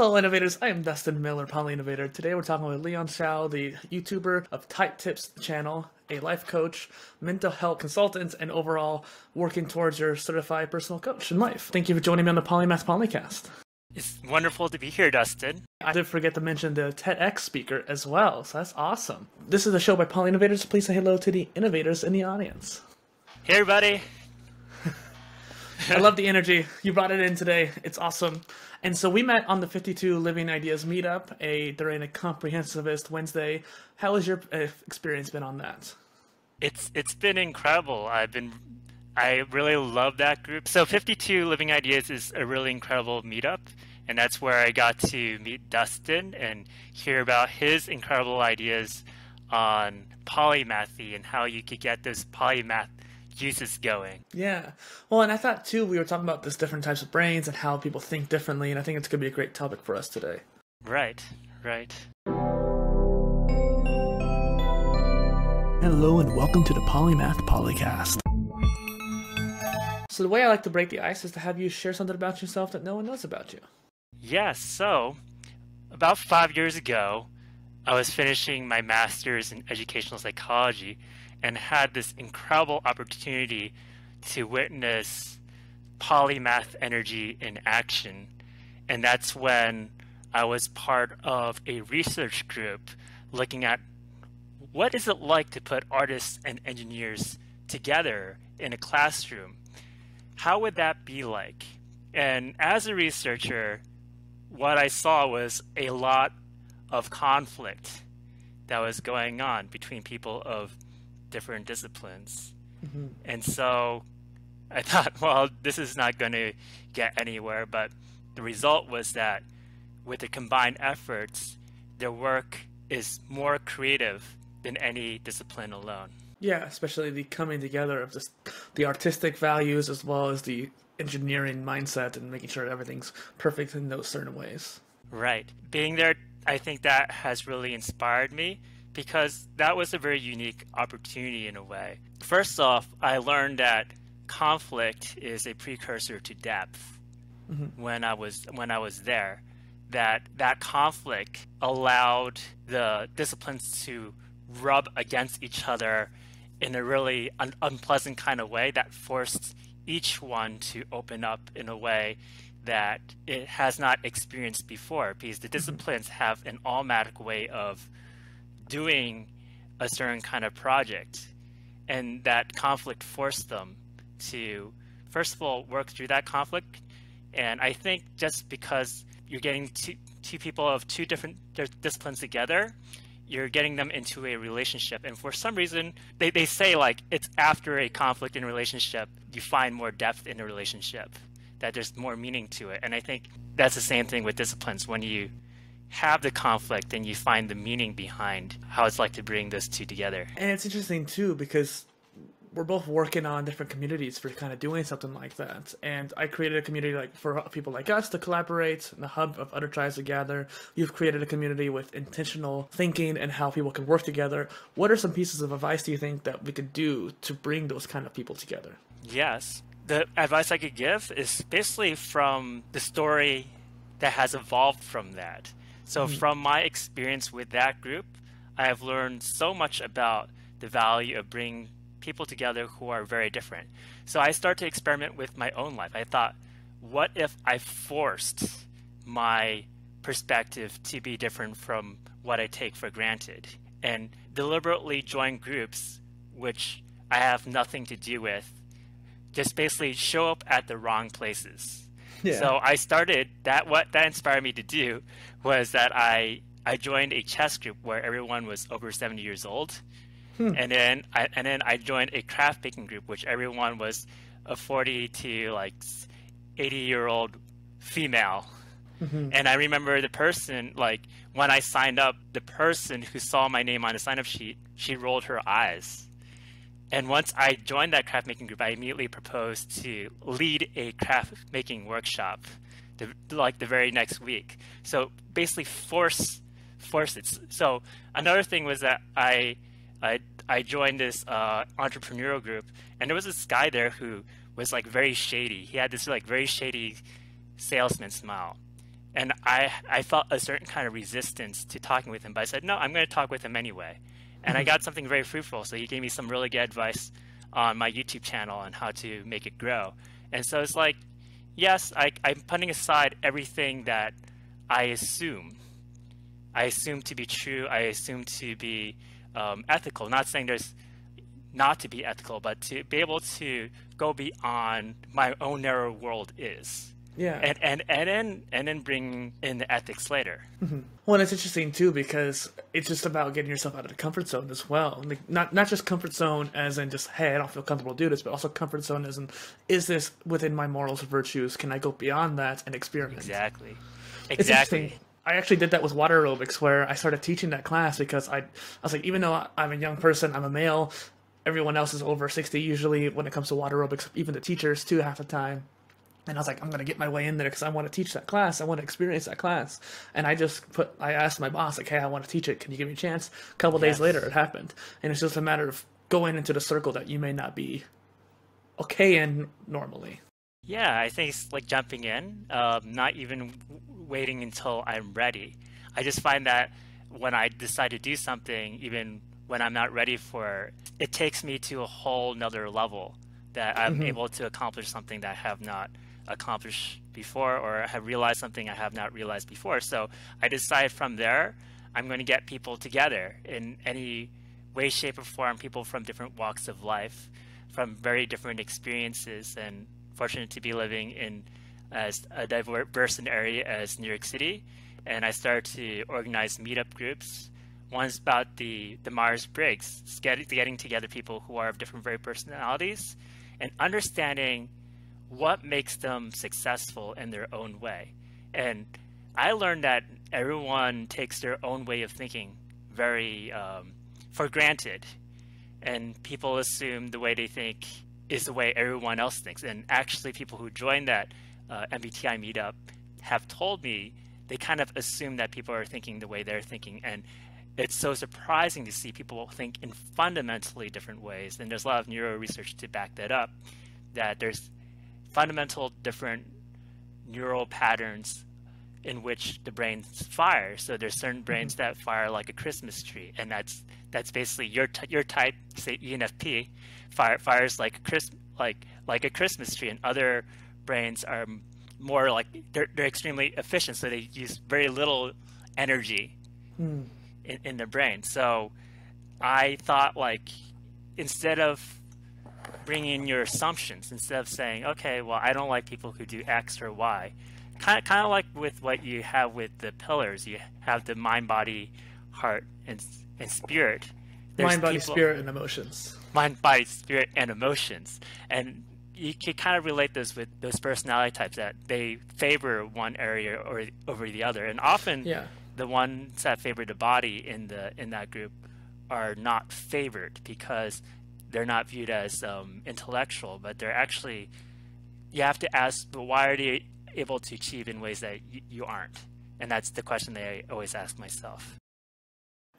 Hello, innovators. I am Dustin Miller, Poly Innovator. Today we're talking with Leon Tsao, the YouTuber of Type Tips channel, a life coach, mental health consultant, and overall working towards your certified personal coach in life. Thank you for joining me on the Polymath Polycast. It's wonderful to be here, Dustin. I did forget to mention the TEDx speaker as well, so that's awesome. This is a show by Poly Innovators. Please say hello to the innovators in the audience. Hey, everybody. I love the energy. You brought it in today. It's awesome. And so we met on the 52 Living Ideas meetup a during a comprehensivist Wednesday. How has your uh, experience been on that? It's it's been incredible. I've been I really love that group. So 52 Living Ideas is a really incredible meetup, and that's where I got to meet Dustin and hear about his incredible ideas on polymathy and how you could get those polymath juices going. Yeah. Well, and I thought too we were talking about this different types of brains and how people think differently, and I think it's going to be a great topic for us today. Right. Right. Hello and welcome to the Polymath Polycast. So the way I like to break the ice is to have you share something about yourself that no one knows about you. Yes. So, about five years ago, I was finishing my master's in educational psychology and had this incredible opportunity to witness polymath energy in action. And that's when I was part of a research group looking at what is it like to put artists and engineers together in a classroom? How would that be like? And as a researcher, what I saw was a lot of conflict that was going on between people of different disciplines. Mm-hmm. And so I thought, well, this is not going to get anywhere. But the result was that with the combined efforts, their work is more creative than any discipline alone. Yeah, especially the coming together of just the artistic values as well as the engineering mindset and making sure everything's perfect in those certain ways. Right. Being there, I think that has really inspired me because that was a very unique opportunity in a way. First off, I learned that conflict is a precursor to depth mm-hmm. when I was when I was there. That that conflict allowed the disciplines to rub against each other in a really un- unpleasant kind of way that forced each one to open up in a way that it has not experienced before because the mm-hmm. disciplines have an automatic way of doing a certain kind of project. And that conflict forced them to, first of all, work through that conflict. And I think just because you're getting two, two people of two different disciplines together, you're getting them into a relationship. And for some reason, they, they say like it's after a conflict in a relationship, you find more depth in a relationship, that there's more meaning to it. And I think that's the same thing with disciplines. When you have the conflict and you find the meaning behind how it's like to bring those two together. And it's interesting too because we're both working on different communities for kind of doing something like that. And I created a community like for people like us to collaborate, and the hub of other tribes to gather. You've created a community with intentional thinking and how people can work together. What are some pieces of advice do you think that we could do to bring those kind of people together? Yes. The advice I could give is basically from the story that has evolved from that. So mm-hmm. from my experience with that group, I have learned so much about the value of bringing people together who are very different. So I started to experiment with my own life. I thought, what if I forced my perspective to be different from what I take for granted and deliberately join groups which I have nothing to do with, just basically show up at the wrong places. Yeah. So I started that what that inspired me to do was that I I joined a chess group where everyone was over 70 years old. Hmm. And then I and then I joined a craft baking group which everyone was a 40 to like 80 year old female. Mm-hmm. And I remember the person like when I signed up, the person who saw my name on the sign up sheet, she rolled her eyes and once I joined that craft making group, I immediately proposed to lead a craft making workshop, the, like the very next week. So basically, force force it. So another thing was that I I, I joined this uh, entrepreneurial group, and there was this guy there who was like very shady. He had this like very shady salesman smile, and I I felt a certain kind of resistance to talking with him, but I said no, I'm going to talk with him anyway, and I mm-hmm. got something very fruitful. So he gave me some really good advice on my YouTube channel on how to make it grow, and so it's like, yes, I, I'm putting aside everything that I assume, I assume to be true, I assume to be um, ethical. Not saying there's not to be ethical, but to be able to go beyond my own narrow world is yeah. And and and then and then bring in the ethics later. Mm-hmm. Well, and it's interesting too because it's just about getting yourself out of the comfort zone as well. Like not not just comfort zone as in just hey I don't feel comfortable to do this, but also comfort zone as in is this within my morals and virtues? Can I go beyond that and experiment? Exactly. Exactly. I actually did that with water aerobics where I started teaching that class because I I was like even though I'm a young person, I'm a male. Everyone else is over 60 usually when it comes to water aerobics, even the teachers too half the time and I was like, I'm gonna get my way in there because I want to teach that class. I want to experience that class. And I just put, I asked my boss like, Hey, I want to teach it. Can you give me a chance? A couple yes. days later, it happened, and it's just a matter of going into the circle that you may not be okay in normally. Yeah, I think it's like jumping in, um, not even waiting until I'm ready. I just find that when I decide to do something, even when I'm not ready for it, it takes me to a whole nother level that I'm mm-hmm. able to accomplish something that I have not accomplished before or have realized something I have not realized before. So I decide from there, I'm going to get people together in any way, shape, or form, people from different walks of life, from very different experiences, and fortunate to be living in as a diverse an area as New York City. And I started to organize meetup groups. One's about the, the Myers Briggs, getting together people who are of different very personalities and understanding what makes them successful in their own way. And I learned that everyone takes their own way of thinking very um, for granted, and people assume the way they think is the way everyone else thinks. And actually, people who join that uh, MBTI meetup have told me they kind of assume that people are thinking the way they're thinking, and it's so surprising to see people think in fundamentally different ways. And there's a lot of neuro research to back that up. That there's fundamental different neural patterns in which the brain fires. So there's certain brains mm-hmm. that fire like a Christmas tree, and that's that's basically your t- your type, say ENFP, fire, fires like a Chris like like a Christmas tree, and other brains are more like they're they're extremely efficient, so they use very little energy mm. in, in the brain. So I thought like instead of bring in your assumptions instead of saying, okay, well, I don't like people who do X or Y. Kind of, kind of like with what you have with the pillars. You have the mind, body, heart, and, and spirit. There's mind, body, people, spirit, and emotions. Mind, body, spirit, and emotions. And you can kind of relate this with those personality types that they favor one area or over the other. And often yeah. the ones that favor the body in the in that group are not favored because they're not viewed as um, intellectual, but they're actually you have to ask, but why are they able to achieve in ways that you aren't? And that's the question that I always ask myself.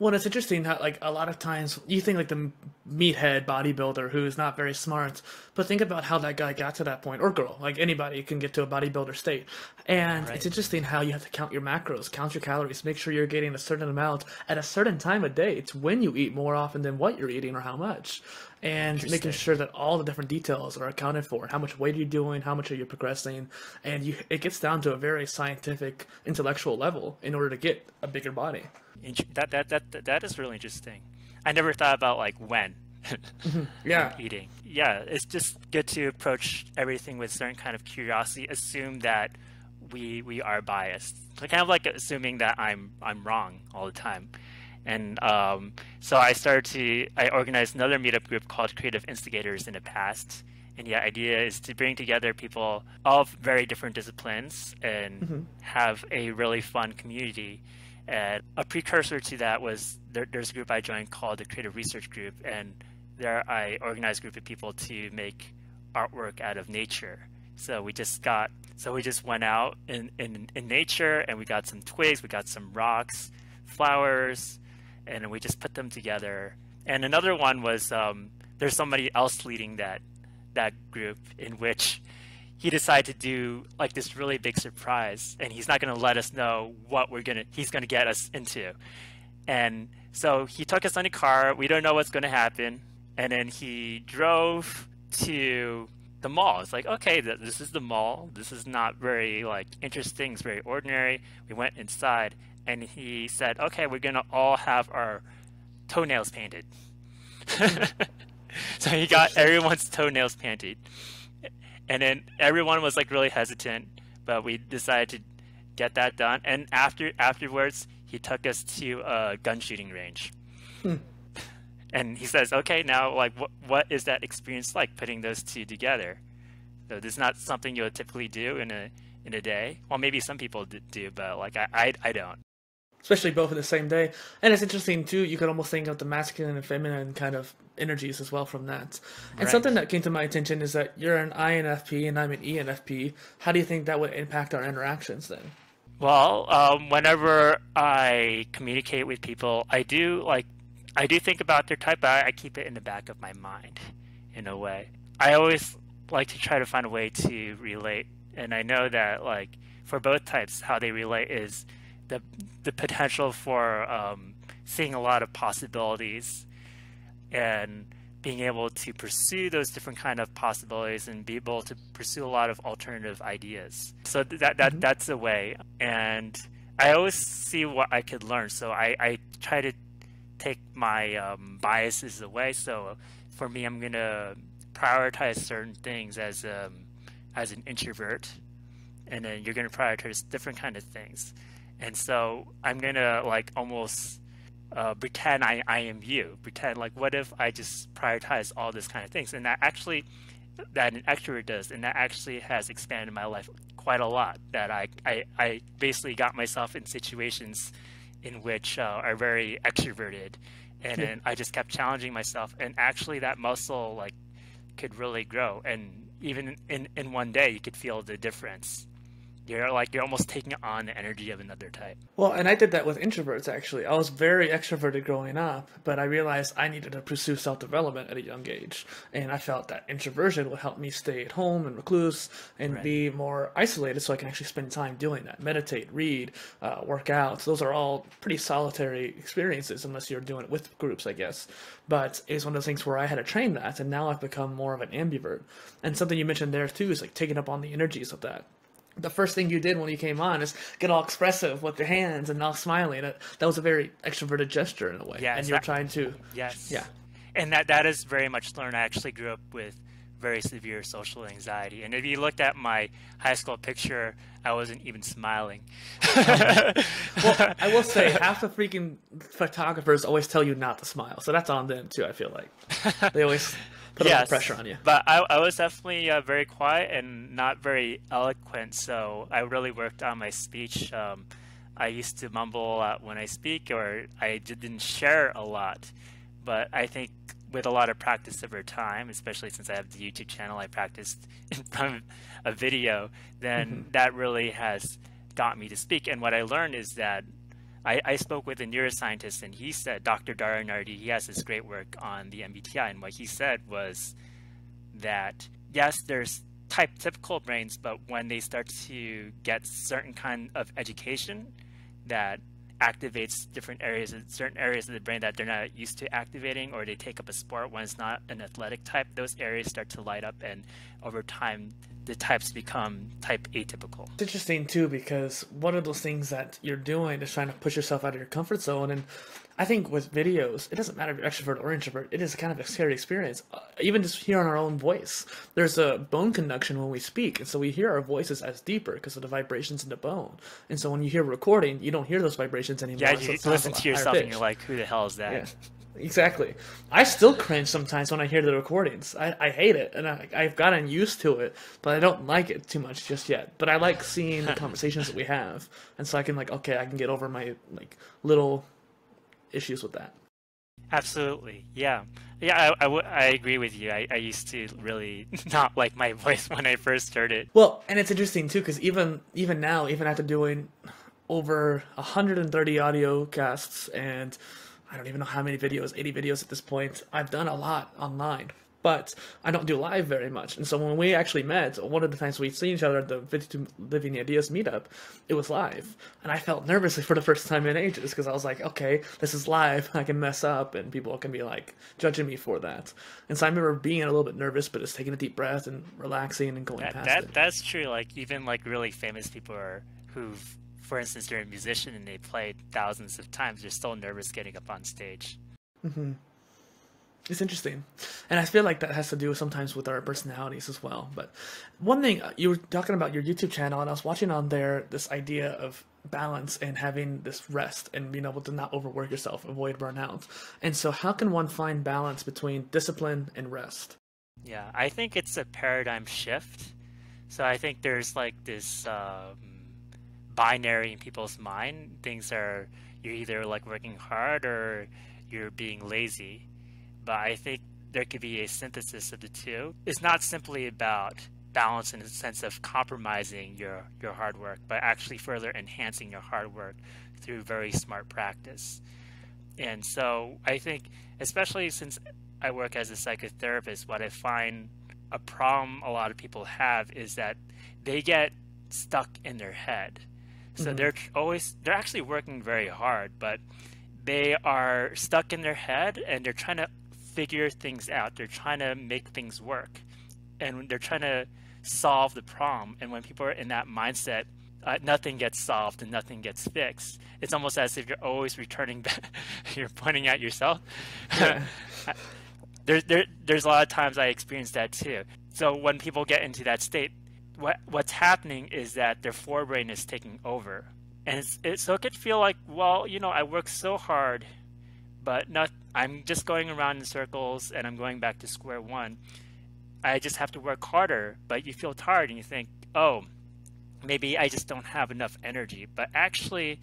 Well, it's interesting that like, a lot of times you think like the meathead bodybuilder who is not very smart, but think about how that guy got to that point, or girl, like anybody can get to a bodybuilder state. And right. it's interesting how you have to count your macros, count your calories, make sure you're getting a certain amount at a certain time of day. It's when you eat more often than what you're eating or how much. And making sure that all the different details are accounted for. How much weight are you doing? How much are you progressing? And you, it gets down to a very scientific, intellectual level in order to get a bigger body that that that that is really interesting. I never thought about like when. Mm-hmm. yeah. eating. Yeah, it's just good to approach everything with certain kind of curiosity. Assume that we we are biased. So kind of like assuming that I'm I'm wrong all the time. And um, so I started to I organized another meetup group called Creative Instigators in the past. And the idea is to bring together people of very different disciplines and mm-hmm. have a really fun community and a precursor to that was there, there's a group I joined called the Creative Research Group, and there I organized a group of people to make artwork out of nature. So we just got, so we just went out in, in, in nature and we got some twigs, we got some rocks, flowers, and we just put them together. And another one was um, there's somebody else leading that that group in which he decided to do like this really big surprise, and he's not going to let us know what we're gonna he's going to get us into. And so he took us on a car. We don't know what's going to happen, and then he drove to the mall. It's like, okay, this is the mall. This is not very like interesting. It's very ordinary. We went inside, and he said, okay, we're gonna all have our toenails painted. so he got everyone's toenails painted, and then everyone was like really hesitant, but we decided to get that done. And after afterwards, he took us to a gun shooting range. Hmm and he says, okay, now like what what is that experience like putting those two together? So this is not something you would typically do in a in a day. Well, maybe some people do, but like I, I, I don't. Especially both in the same day, and it's interesting too. You could almost think of the masculine and feminine kind of energies as well from that. And right. something that came to my attention is that you're an INFP and I'm an ENFP. How do you think that would impact our interactions then? Well, um, whenever I communicate with people, I do like I do think about their type, but I keep it in the back of my mind in a way. I always like to try to find a way to relate, and I know that like for both types, how they relate is the the potential for um, seeing a lot of possibilities and being able to pursue those different kind of possibilities and be able to pursue a lot of alternative ideas. So that that mm-hmm. that's a way, and I always see what I could learn. So I I try to take my um, biases away. So for me, I'm gonna prioritize certain things as um, as an introvert, and then you're gonna prioritize different kind of things. And so I'm gonna like almost uh, pretend I, I am you. Pretend like what if I just prioritize all this kind of things, and that actually that an extrovert does, and that actually has expanded my life quite a lot. That I I, I basically got myself in situations in which uh, are very extroverted, and then I just kept challenging myself, and actually that muscle like could really grow, and even in in one day you could feel the difference you're like you're almost taking on the energy of another type. Well, and I did that with introverts actually. I was very extroverted growing up, but I realized I needed to pursue self development at a young age, and I felt that introversion would help me stay at home and recluse and right. be more isolated, so I can actually spend time doing that, meditate, read, uh, work out. Those are all pretty solitary experiences, unless you're doing it with groups, I guess. But it's one of those things where I had to train that, and now I've become more of an ambivert. And something you mentioned there too is like taking up on the energies of that the first thing you did when you came on is get all expressive with your hands and all smiling. That, that was a very extroverted gesture in a way. Yes, and you're that, trying to. Yes. Yeah. And that that is very much learned. I actually grew up with very severe social anxiety. And if you looked at my high school picture, I wasn't even smiling. well, I will say half the freaking photographers always tell you not to smile, so that's on them too. I feel like they always put yes, a lot of pressure on you. But I, I was definitely uh, very quiet and not very eloquent, so I really worked on my speech. Um, I used to mumble a lot when I speak, or I didn't share a lot. But I think with a lot of practice over time, especially since I have the YouTube channel, I practiced in front of a video, then mm-hmm. that really has got me to speak. And what I learned is that I, I spoke with a neuroscientist and he said, Dr. Dario Nardi, he has this great work on the MBTI. And what he said was that, yes, there's type typical brains, but when they start to get certain kind of education that activates different areas, certain areas of the brain that they're not used to activating, or they take up a sport when it's not an athletic type, those areas start to light up, and over time, the types become type atypical. It's interesting too because one of those things that you're doing is trying to push yourself out of your comfort zone, and I think with videos, it doesn't matter if you're extrovert or introvert. It is kind of a scary experience. Uh, even just hearing our own voice, there's a bone conduction when we speak, and so we hear our voices as deeper because of the vibrations in the bone. And so when you hear recording, you don't hear those vibrations anymore. Yeah, you so listen to yourself and you're like, "Who the hell is that?" Yeah. Exactly. I still cringe sometimes when I hear the recordings. I, I hate it, and I, I've gotten used to it, but I don't like it too much just yet. But I like seeing the conversations that we have, and so I can like, okay, I can get over my like little issues with that. Absolutely, yeah, yeah. I, I, I agree with you. I, I used to really not like my voice when I first heard it. Well, and it's interesting too because even even now, even after doing over 130 audio casts and I don't even know how many videos, 80 videos at this point. I've done a lot online. but I don't do live very much. And so when we actually met, one of the times we'd seen each other at the 52 Living Ideas meetup, it was live. And I felt nervous for the first time in ages because I was like, okay, this is live. I can mess up and people can be like judging me for that. And so I remember being a little bit nervous, but just taking a deep breath and relaxing and going that, past that, it. That's true. Like even like really famous people are who've, for instance, they're a musician and they played thousands of times. They're still nervous getting up on stage. Mm-hmm. It's interesting, and I feel like that has to do sometimes with our personalities as well. But one thing uh, you were talking about your YouTube channel, and I was watching on there this idea of balance and having this rest and being able to not overwork yourself, avoid burnout. And so, how can one find balance between discipline and rest? Yeah, I think it's a paradigm shift. So I think there's like this um, binary in people's mind. Things are you're either like working hard or you're being lazy but I think there could be a synthesis of the two. It's not simply about balance in the sense of compromising your, your hard work, but actually further enhancing your hard work through very smart practice. And so I think, especially since I work as a psychotherapist, what I find a problem a lot of people have is that they get stuck in their head. So mm-hmm. they're always, they're actually working very hard, but they are stuck in their head and they're trying to figure things out. They're trying to make things work, and they're trying to solve the problem. And when people are in that mindset, uh, nothing gets solved and nothing gets fixed. It's almost as if you're always returning back. you're pointing at yourself. Yeah. there, there, there's a lot of times I experience that too. So when people get into that state, what what's happening is that their forebrain is taking over, and it, so it could feel like, well, you know, I worked so hard but not I'm just going around in circles and I'm going back to square one. I just have to work harder, but you feel tired and you think, oh, maybe I just don't have enough energy. But actually,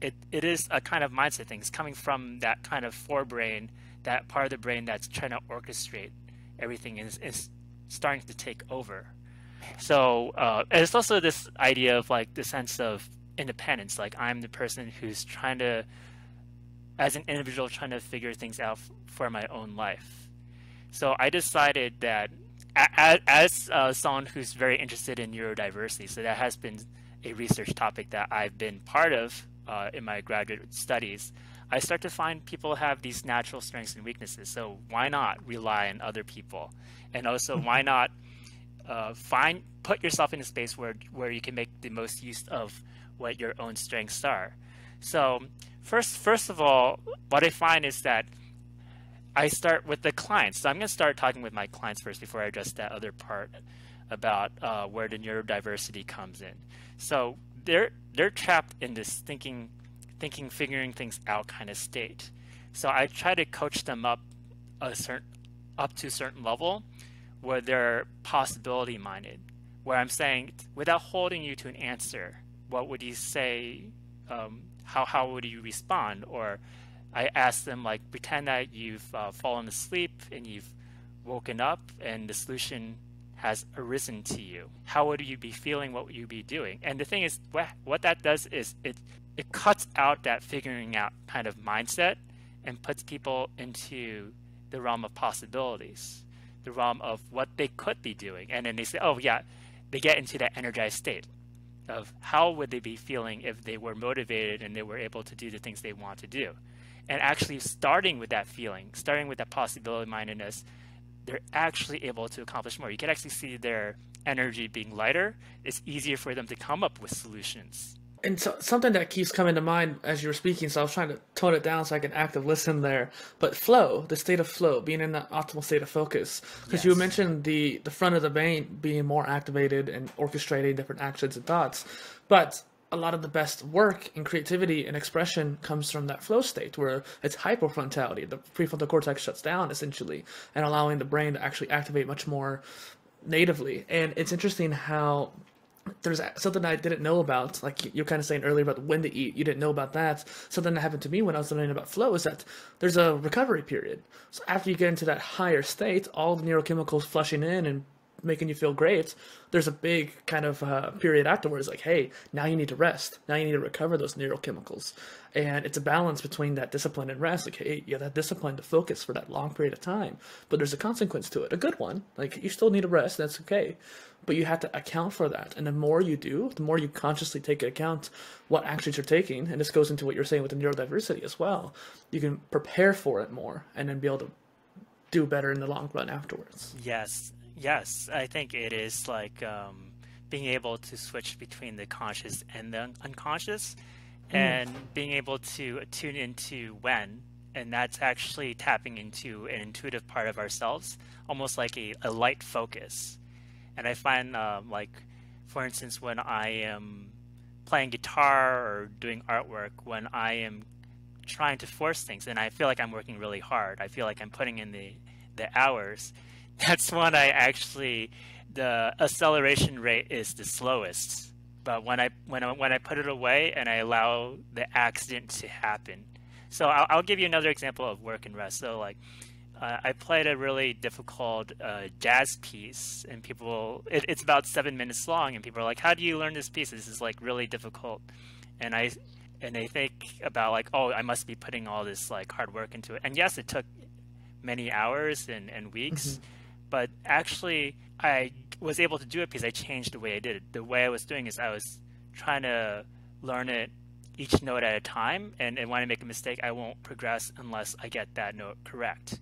it, it is a kind of mindset thing. It's coming from that kind of forebrain, that part of the brain that's trying to orchestrate everything is, is starting to take over. So uh, it's also this idea of like the sense of independence. Like I'm the person who's trying to as an individual trying to figure things out for my own life. So I decided that as, as uh, someone who's very interested in neurodiversity, so that has been a research topic that I've been part of uh, in my graduate studies, I start to find people have these natural strengths and weaknesses. So why not rely on other people? And also, why mm-hmm. not uh, find put yourself in a space where where you can make the most use of what your own strengths are? So First, first of all, what I find is that I start with the clients. So I'm going to start talking with my clients first before I address that other part about uh, where the neurodiversity comes in. So they're they're trapped in this thinking, thinking, figuring things out kind of state. So I try to coach them up a certain up to a certain level where they're possibility minded, where I'm saying without holding you to an answer, what would you say um, how how would you respond? Or I ask them like pretend that you've uh, fallen asleep and you've woken up and the solution has arisen to you. How would you be feeling? What would you be doing? And the thing is, what, what that does is it it cuts out that figuring out kind of mindset and puts people into the realm of possibilities, the realm of what they could be doing. And then they say, oh yeah, they get into that energized state of how would they be feeling if they were motivated and they were able to do the things they want to do. And actually starting with that feeling starting with that possibility mindedness they're actually able to accomplish more. You can actually see their energy being lighter. It's easier for them to come up with solutions and so, something that keeps coming to mind as you were speaking, so I was trying to tone it down so I can active listen there. But flow, the state of flow, being in the optimal state of focus, because yes. you mentioned the the front of the brain being more activated and orchestrating different actions and thoughts, but a lot of the best work and creativity and expression comes from that flow state where it's hypofrontality. The prefrontal cortex shuts down essentially and allowing the brain to actually activate much more natively. And it's interesting how there's something I didn't know about, like you're kind of saying earlier about when to eat. You didn't know about that. Something that happened to me when I was learning about flow is that there's a recovery period. So after you get into that higher state, all the neurochemicals flushing in and making you feel great, there's a big kind of uh, period afterwards, like, hey, now you need to rest. Now you need to recover those neurochemicals. And it's a balance between that discipline and rest. Like, hey, you have that discipline to focus for that long period of time, but there's a consequence to it, a good one. Like, you still need to rest, that's okay. But you have to account for that. And the more you do, the more you consciously take account what actions you're taking. And this goes into what you're saying with the neurodiversity as well. You can prepare for it more and then be able to do better in the long run afterwards. Yes, yes, I think it is like um, being able to switch between the conscious and the unconscious, mm. and being able to tune into when, and that's actually tapping into an intuitive part of ourselves, almost like a, a light focus. And I find, um, like, for instance, when I am playing guitar or doing artwork, when I am trying to force things and I feel like I'm working really hard. I feel like I'm putting in the the hours. That's when I actually the acceleration rate is the slowest. But when I when I, when I put it away and I allow the accident to happen. So I'll, I'll give you another example of work and rest. So like uh, I played a really difficult uh, jazz piece, and people, it, it's about seven minutes long, and people are like, "How do you learn this piece? This is like really difficult." And I and they think about like, oh, I must be putting all this like hard work into it. And yes, it took many hours and, and weeks, mm-hmm. But actually I was able to do it because I changed the way I did it. The way I was doing is I was trying to learn it each note at a time, and, and when I make a mistake, I won't progress unless I get that note correct.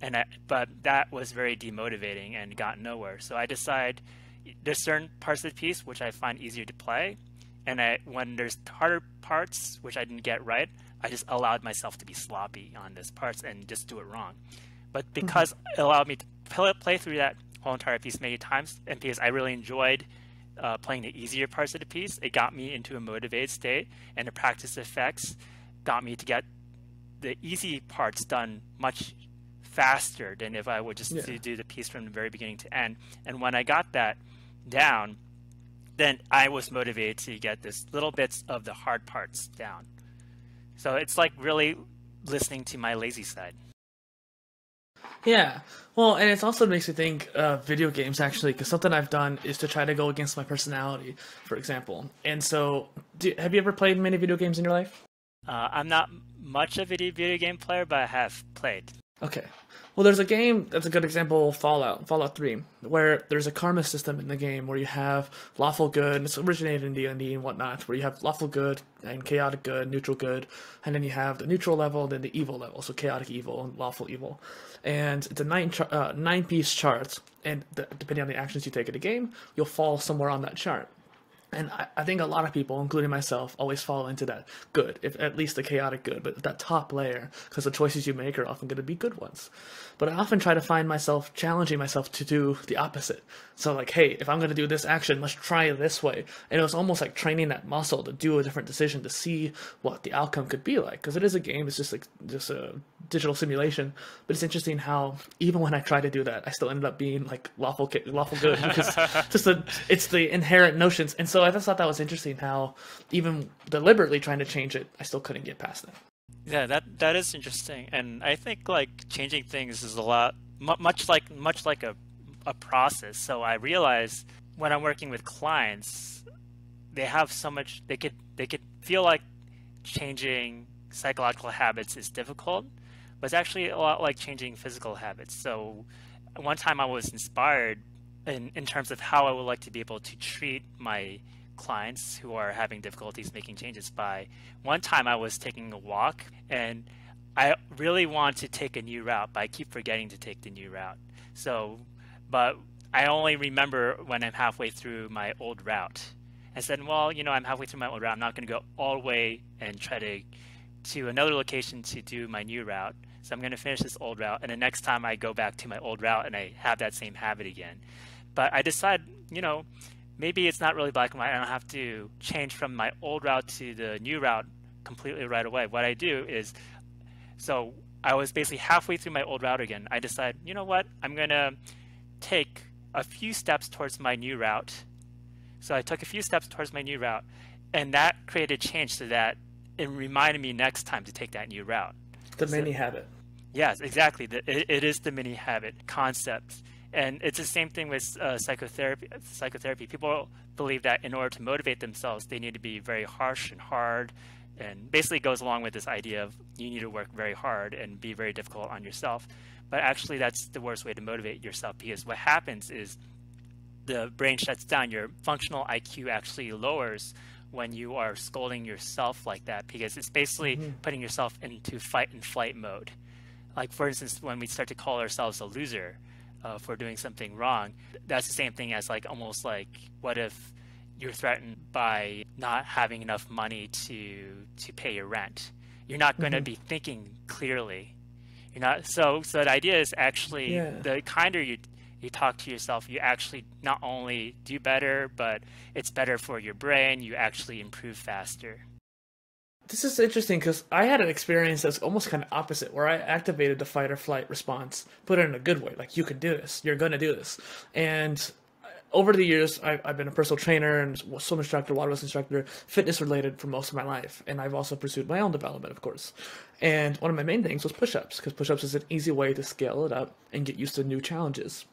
And I, but that was very demotivating and got nowhere. So I decided there's certain parts of the piece which I find easier to play, and I, when there's harder parts which I didn't get right, I just allowed myself to be sloppy on those parts and just do it wrong. But mm-hmm. because mm-hmm. it allowed me to play, play, through that whole entire piece many times, and because I really enjoyed uh, playing the easier parts of the piece, it got me into a motivated state, and the practice effects got me to get the easy parts done much faster than if I would just yeah. do the piece from the very beginning to end. And when I got that down, then I was motivated to get this little bits of the hard parts down. So it's like really listening to my lazy side. Yeah, well, and it also makes me think of video games actually, because something I've done is to try to go against my personality, for example. And so, do, have you ever played many video games in your life? Uh, I'm not much of a video game player, but I have played. Okay. Well, there's a game that's a good example, Fallout, Fallout 3, where there's a karma system in the game where you have lawful good, it's originated in D&D and whatnot, where you have lawful good and chaotic good, neutral good, and then you have the neutral level and then the evil level, so chaotic evil and lawful evil. And it's a nine, uh, nine piece chart, and the, depending on the actions you take in the game, you'll fall somewhere on that chart. And I, I, think a lot of people, including myself, always fall into that good, if at least the chaotic good, but that top layer, because the choices you make are often going to be good ones. But I often try to find myself challenging myself to do the opposite. So like, hey, if I'm going to do this action, let's try this way. And it was almost like training that muscle to do a different decision to see what the outcome could be like. Because it is a game, it's just like just a digital simulation. But it's interesting how even when I try to do that, I still ended up being like lawful lawful good because just the it's the inherent notions. And so I just thought that was interesting how even deliberately trying to change it, I still couldn't get past that. Yeah, that that is interesting, and I think like changing things is a lot much like much like a a process. So I realize when I'm working with clients, they have so much they could they could feel like changing psychological habits is difficult, but it's actually a lot like changing physical habits. So one time I was inspired in in terms of how I would like to be able to treat my clients who are having difficulties making changes by one time I was taking a walk and I really want to take a new route, but I keep forgetting to take the new route. So, but I only remember when I'm halfway through my old route. I said, well, you know, I'm halfway through my old route. I'm not going to go all the way and try to to another location to do my new route. So I'm going to finish this old route, and the next time I go back to my old route and I have that same habit again. But I decide, you know, maybe it's not really black and white. I don't have to change from my old route to the new route completely right away. What I do is, so I was basically halfway through my old route again. I decide, you know what? I'm going to take a few steps towards my new route. So I took a few steps towards my new route, and that created change so that it reminded me next time to take that new route. The so, mini habit. Yes, exactly. It is the mini habit concept And it's the same thing with uh, psychotherapy. Psychotherapy. People believe that in order to motivate themselves, they need to be very harsh and hard, and basically goes along with this idea of you need to work very hard and be very difficult on yourself. But actually, that's the worst way to motivate yourself because what happens is the brain shuts down. Your functional IQ actually lowers when you are scolding yourself like that because it's basically mm-hmm. putting yourself into fight and flight mode. Like, for instance, when we start to call ourselves a loser uh, for doing something wrong, that's the same thing as like almost like what if you're threatened by not having enough money to to pay your rent? You're not going to mm-hmm. be thinking clearly. You're not so. So the idea is actually yeah. the kinder you you talk to yourself, you actually not only do better, but it's better for your brain. You actually improve faster. This is interesting because I had an experience that's almost kind of opposite, where I activated the fight or flight response, put it in a good way, like you can do this, you're going to do this, and uh, over the years, I, have been a personal trainer and swim instructor, water instructor, fitness related for most of my life. And I've also pursued my own development, of course. And one of my main things was push ups, because push ups is an easy way to scale it up and get used to new challenges.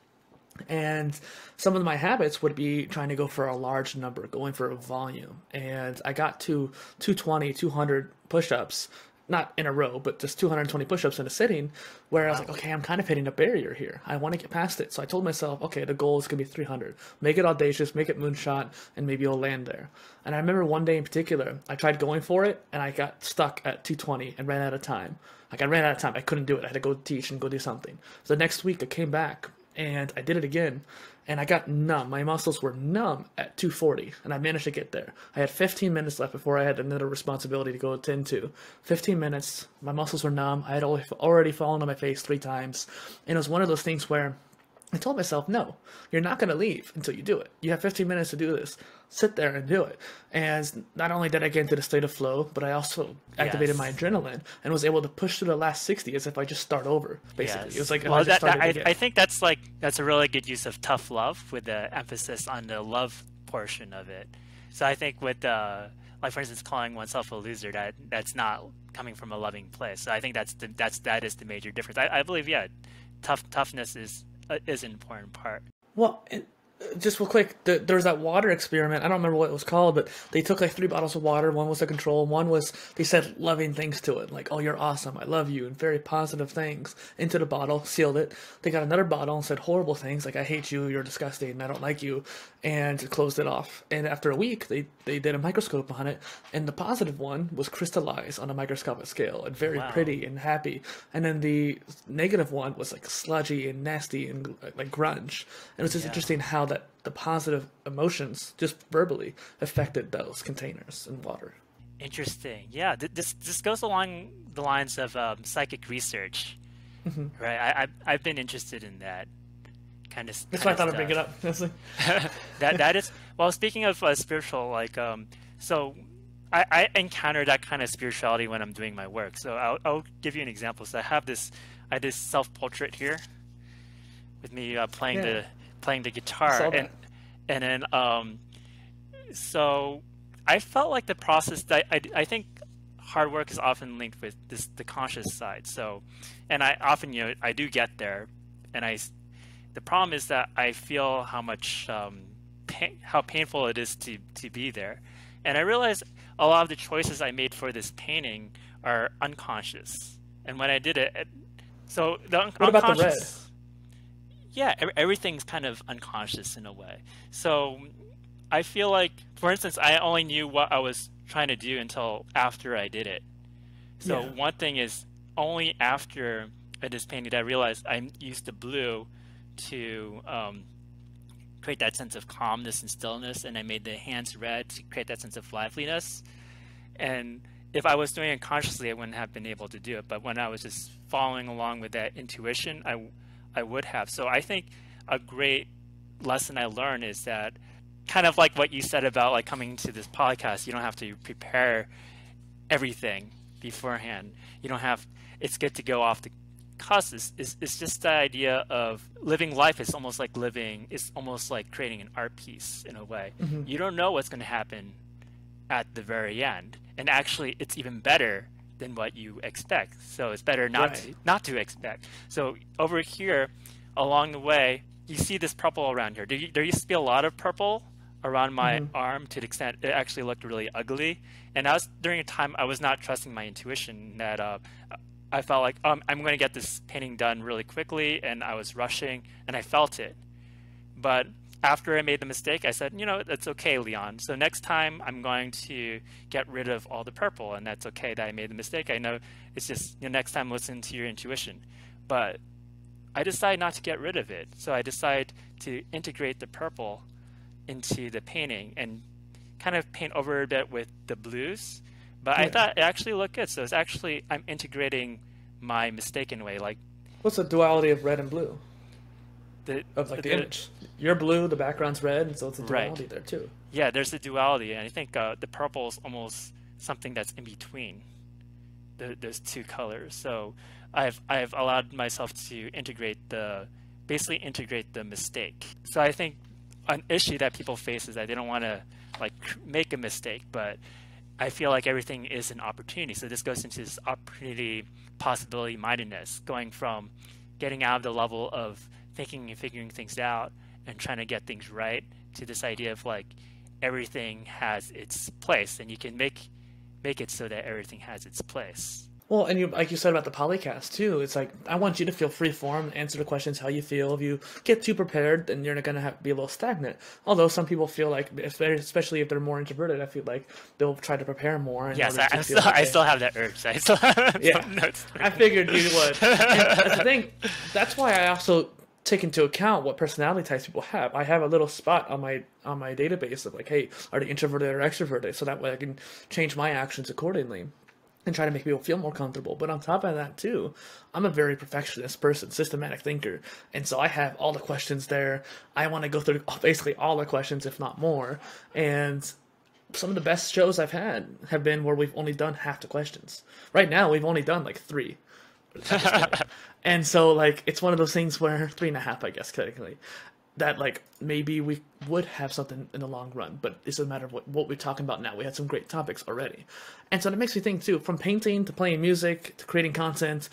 And some of my habits would be trying to go for a large number, going for a volume. And I got to 220, 200 push ups, not in a row, but just 220 push ups in a sitting, where I was like, okay, I'm kind of hitting a barrier here. I want to get past it. So I told myself, okay, the goal is going to be 300. Make it audacious, make it moonshot, and maybe you'll land there. And I remember one day in particular, I tried going for it, and I got stuck at 220 and ran out of time. Like I ran out of time. I couldn't do it. I had to go teach and go do something. So the next week I came back and I did it again, and I got numb. My muscles were numb at 240, and I managed to get there. I had 15 minutes left before I had another responsibility to go attend to. 15 minutes, my muscles were numb. I had already fallen on my face three times, and it was one of those things where I told myself, no, you're not going to leave until you do it. You have 15 minutes to do this. Sit there and do it. And not only did I get into the state of flow, but I also activated yes. my adrenaline and was able to push through the last 60 as if I just start over, basically. Yes. It was like, well, that, that, I, I think that's like, that's a really good use of tough love with the emphasis on the love portion of it. So I think with, uh, like for instance, calling oneself a loser, that that's not coming from a loving place. So I think that's the, that's, that is the major difference. I, I believe, yeah, tough toughness is Uh, is an important part. Well, just real quick, the, there was that water experiment. I don't remember what it was called, but they took like three bottles of water. One was the control. One was they said loving things to it, like "Oh, you're awesome. I love you," and very positive things into the bottle. Sealed it. They got another bottle and said horrible things like "I hate you. You're disgusting. I don't like you," and closed it off. And after a week, they they did a microscope on it, and the positive one was crystallized on a microscopic scale and very wow. pretty and happy. And then the negative one was like sludgy and nasty and like grunge. And it's just yeah. interesting how that the positive emotions just verbally affected those containers in water. Interesting. Yeah, this this goes along the lines of um, psychic research, mm-hmm. right? I, I I've been interested in that kind of. That's why I thought I'd bring it up. that that is well. Speaking of uh, spiritual, like um, so I, I encounter that kind of spirituality when I'm doing my work. So I'll, I'll give you an example. So I have this I have this self portrait here with me uh, playing yeah. the playing the guitar and and then um so I felt like the process that I, I think hard work is often linked with this the conscious side. So and I often you know I do get there and I the problem is that I feel how much um, pain, how painful it is to to be there. And I realize a lot of the choices I made for this painting are unconscious. And when I did it, it so the un- what about the red yeah, everything's kind of unconscious in a way. So I feel like, for instance, I only knew what I was trying to do until after I did it. So yeah. one thing is only after I did this painting I realized I used the blue to um, create that sense of calmness and stillness, and I made the hands red to create that sense of liveliness. And if I was doing it consciously, I wouldn't have been able to do it. But when I was just following along with that intuition, I I would have. So I think a great lesson I learned is that kind of like what you said about like coming to this podcast, you don't have to prepare everything beforehand. You don't have it's good to go off the cuss is, is, is just the idea of living life is almost like living it's almost like creating an art piece in a way. Mm-hmm. You don't know what's gonna happen at the very end. And actually it's even better than what you expect. So it's better not right. to not to expect. So over here, along the way, you see this purple around here. There, there used to be a lot of purple around my Mhm. arm to the extent it actually looked really ugly. And I was during a time I was not trusting my intuition that uh, I felt like um, I'm going to get this painting done really quickly, and I was rushing, and I felt it. But after I made the mistake, I said, you know, that's okay, Leon. So next time I'm going to get rid of all the purple, and that's okay that I made the mistake. I know it's just you know, next time listen to your intuition. But I decided not to get rid of it. So I decided to integrate the purple into the painting and kind of paint over a bit with the blues. But I thought it actually looked good. So it's actually I'm integrating my mistaken way. Like What's the duality of red and blue the of like the, the- image? You're blue, the background's red, and so it's a Right. duality there too. Yeah, there's a duality, and I think uh, the purple is almost something that's in between the, those two colors. So I've I've allowed myself to integrate the basically integrate the mistake. So I think an issue that people face is that they don't want to like make a mistake, but I feel like everything is an opportunity. So this goes into this opportunity possibility mindedness, going from getting out of the level of thinking and figuring things out and trying to get things right to this idea of like everything has its place and you can make make it so that everything has its place. Well, and you like you said about the polycast too. It's like I want you to feel free form, answer the questions how you feel. If you get too prepared, then you're not gonna have, be a little stagnant. Although some people feel like, especially if they're more introverted, I feel like they'll try to prepare more. Yes, I, I still like I still have that urge. I still have Yeah. I figured you would. And that's the thing. That's why I also take into account what personality types people have. I have a little spot on my on my database of like, hey, are they introverted or extroverted? So that way I can change my actions accordingly and try to make people feel more comfortable. But on top of that too, I'm a very perfectionist person, systematic thinker, and so I have all the questions there. I want to go through basically all the questions, if not more, and some of the best shows I've had have been where we've only done half the questions. Right now, we've only done like three. and so, like, it's one of those things where three and a half, I guess, technically, that like maybe we would have something in the long run, but it's a matter of what, what we're talking about now. We had some great topics already. And so it makes me think too from painting to playing music to creating content,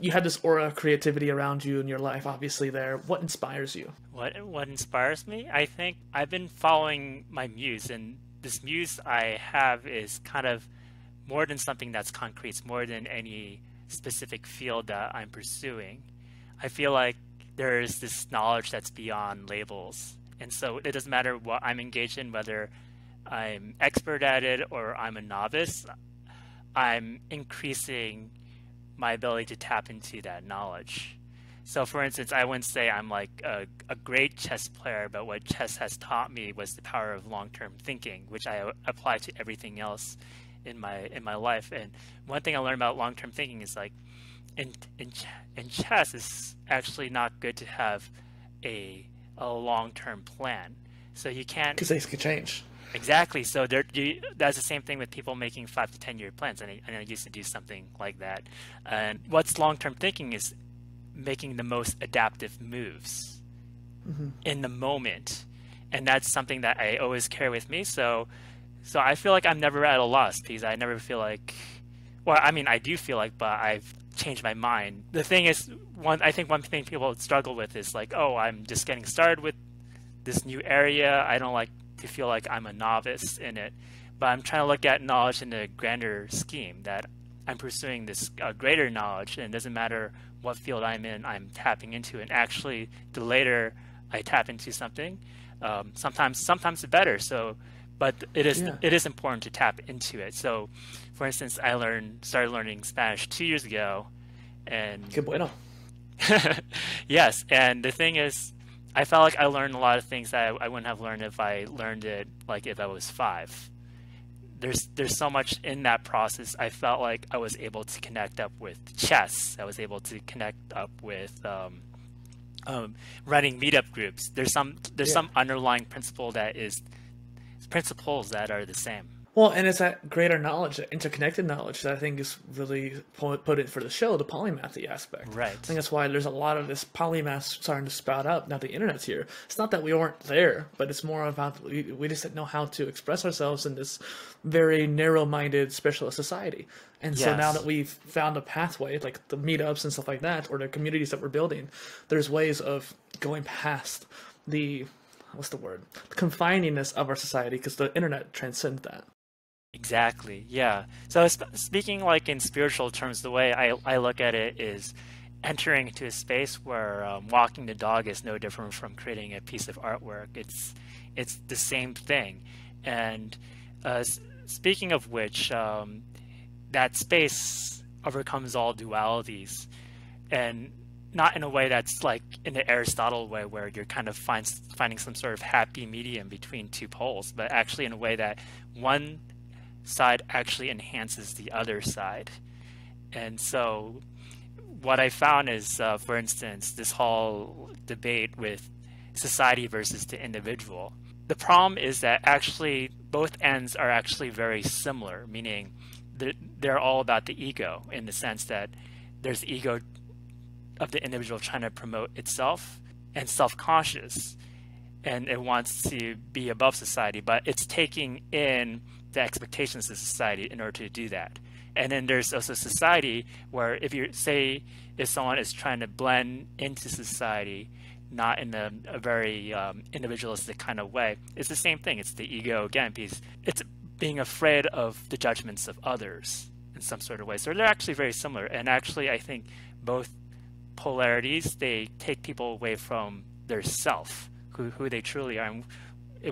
you have this aura of creativity around you in your life, obviously, there. What inspires you? What what inspires me? I think I've been following my muse, and this muse I have is kind of more than something that's concrete. It's more than any specific field that I'm pursuing. I feel like there is this knowledge that's beyond labels, and so it doesn't matter what I'm engaged in, whether I'm expert at it or I'm a novice. I'm increasing my ability to tap into that knowledge. So, for instance, I wouldn't say I'm like a, a great chess player, but what chess has taught me was the power of long-term thinking, which I apply to everything else in my in my life. And one thing I learned about long-term thinking is like in in ch- in chess, it's actually not good to have a a long-term plan. So you can't Because things can change. Exactly. So there, you, that's the same thing with people making five to ten year plans. And I, and I used to do something like that. And what's long term thinking is making the most adaptive moves mm-hmm. in the moment, and that's something that I always carry with me. So, so I feel like I'm never at a loss because I never feel like, well, I mean, I do feel like, but I've changed my mind. The thing is, one I think one thing people struggle with is like, oh, I'm just getting started with this new area. I don't like to feel like I'm a novice in it, but I'm trying to look at knowledge in a grander scheme that I'm pursuing this uh, greater knowledge, and it doesn't matter what field I'm in, I'm tapping into. And actually, the later I tap into something, um, sometimes sometimes the better. So, but it is Yeah. it is important to tap into it. So, for instance, I learned started learning Spanish two years ago, and Que bueno. yes, and the thing is, I felt like I learned a lot of things that I, I wouldn't have learned if I learned it like if I was five. There's there's so much in that process. I felt like I was able to connect up with chess. I was able to connect up with um, um, running meetup groups. There's some there's Yeah. some underlying principle that is principles that are the same. Well, and it's that greater knowledge, that interconnected knowledge that I think is really put in for the show, the polymathy aspect. Right. I think that's why there's a lot of this polymath starting to spout up now the internet's here. It's not that we weren't there, but it's more about we, we just didn't know how to express ourselves in this very narrow-minded specialist society. And so now that we've found a pathway, like the meetups and stuff like that, or the communities that we're building, there's ways of going past the what's the word the confiningness of our society because the internet transcends that Exactly. Yeah. So speaking like in spiritual terms, the way I, I look at it is entering into a space where um, walking the dog is no different from creating a piece of artwork. It's it's the same thing. And uh, speaking of which, um, that space overcomes all dualities, and not in a way that's like in the Aristotle way where you're kind of find, finding some sort of happy medium between two poles, but actually in a way that one side actually enhances the other side. And so what I found is, uh, for instance, this whole debate with society versus the individual. The problem is that actually both ends are actually very similar, meaning they're all about the ego in the sense that there's ego of the individual trying to promote itself and self-conscious and it wants to be above society but it's taking in the expectations of society in order to do that. And then there's also society where if you say if someone is trying to blend into society, not in a, a very um, individualistic kind of way, it's the same thing. It's the ego again, because it's being afraid of the judgments of others in some sort of way. So they're actually very similar. And actually, I think both polarities they take people away from their self, who who they truly are. And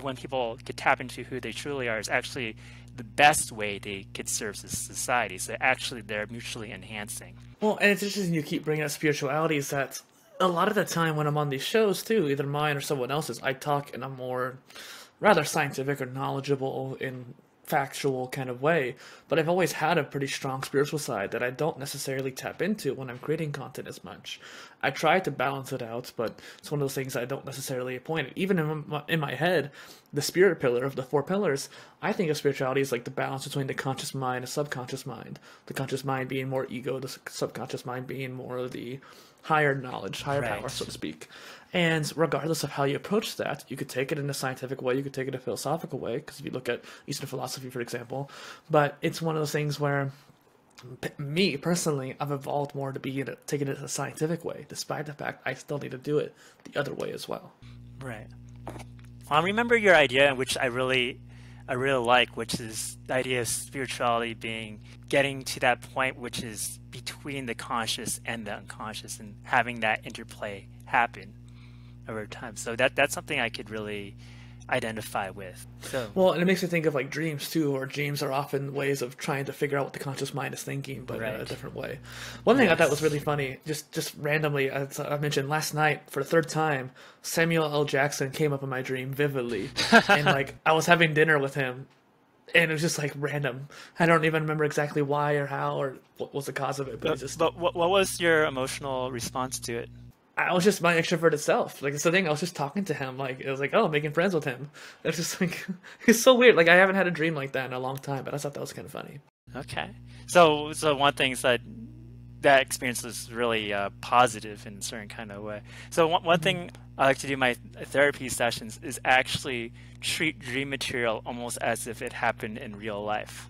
when people could tap into who they truly are is actually the best way they could serve society. So actually, they're mutually enhancing. Well, and it's interesting you keep bringing up spirituality. Is that a lot of the time when I'm on these shows too, either mine or someone else's, I talk in a more rather scientific or knowledgeable in factual kind of way, but I've always had a pretty strong spiritual side that I don't necessarily tap into when I'm creating content as much. I try to balance it out, but it's one of those things I don't necessarily point at. Even in my, in my head, the spirit pillar of the four pillars, I think of spirituality as like the balance between the conscious mind and subconscious mind. The conscious mind being more ego, the subconscious mind being more of the higher knowledge, higher right. power, so to speak. And regardless of how you approach that, you could take it in a scientific way, you could take it a philosophical way, because if you look at Eastern philosophy, for example, but it's one of those things where me personally, I've evolved more to be in it, taking it in a scientific way, despite the fact I still need to do it the other way as well. Right. I remember your idea, which I really, I really like, which is the idea of spirituality being getting to that point which is between the conscious and the unconscious, and having that interplay happen over time. So that that's something I could really identify with. So well, and it makes me think of like dreams too, or dreams are often ways of trying to figure out what the conscious mind is thinking, but right. in a different way. One thing yes. I thought was really funny, just just randomly, as I mentioned last night for the third time, Samuel L. Jackson came up in my dream vividly, and like I was having dinner with him. And it was just like random. I don't even remember exactly why or how or what was the cause of it. But, but just. But what, what was your emotional response to it? I was just my extroverted self. Like it's the thing. I was just talking to him. Like it was like, oh, making friends with him. It's just like it's so weird. Like I haven't had a dream like that in a long time. But I thought that was kind of funny. Okay. So so one thing is that that experience was really uh, positive in a certain kind of way. So one, one mm-hmm. thing I like to do in my therapy sessions is actually treat dream material almost as if it happened in real life.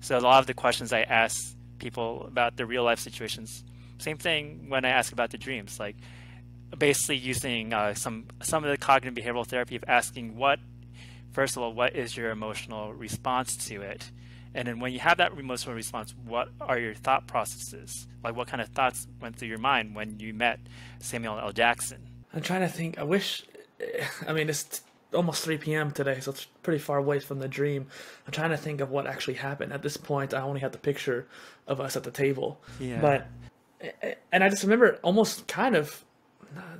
So a lot of the questions I ask people about their real life situations, same thing when I ask about the dreams. Like, basically using uh, some some of the cognitive behavioral therapy of asking what first of all what is your emotional response to it? And then when you have that emotional response what are your thought processes? Like what kind of thoughts went through your mind when you met samuel l. Jackson? I'm trying to think. I wish i mean it's almost 3 p.m today so it's pretty far away from the dream. I'm trying to think of what actually happened. At this point i only had the picture of us at the table. Yeah. but and i just remember almost kind of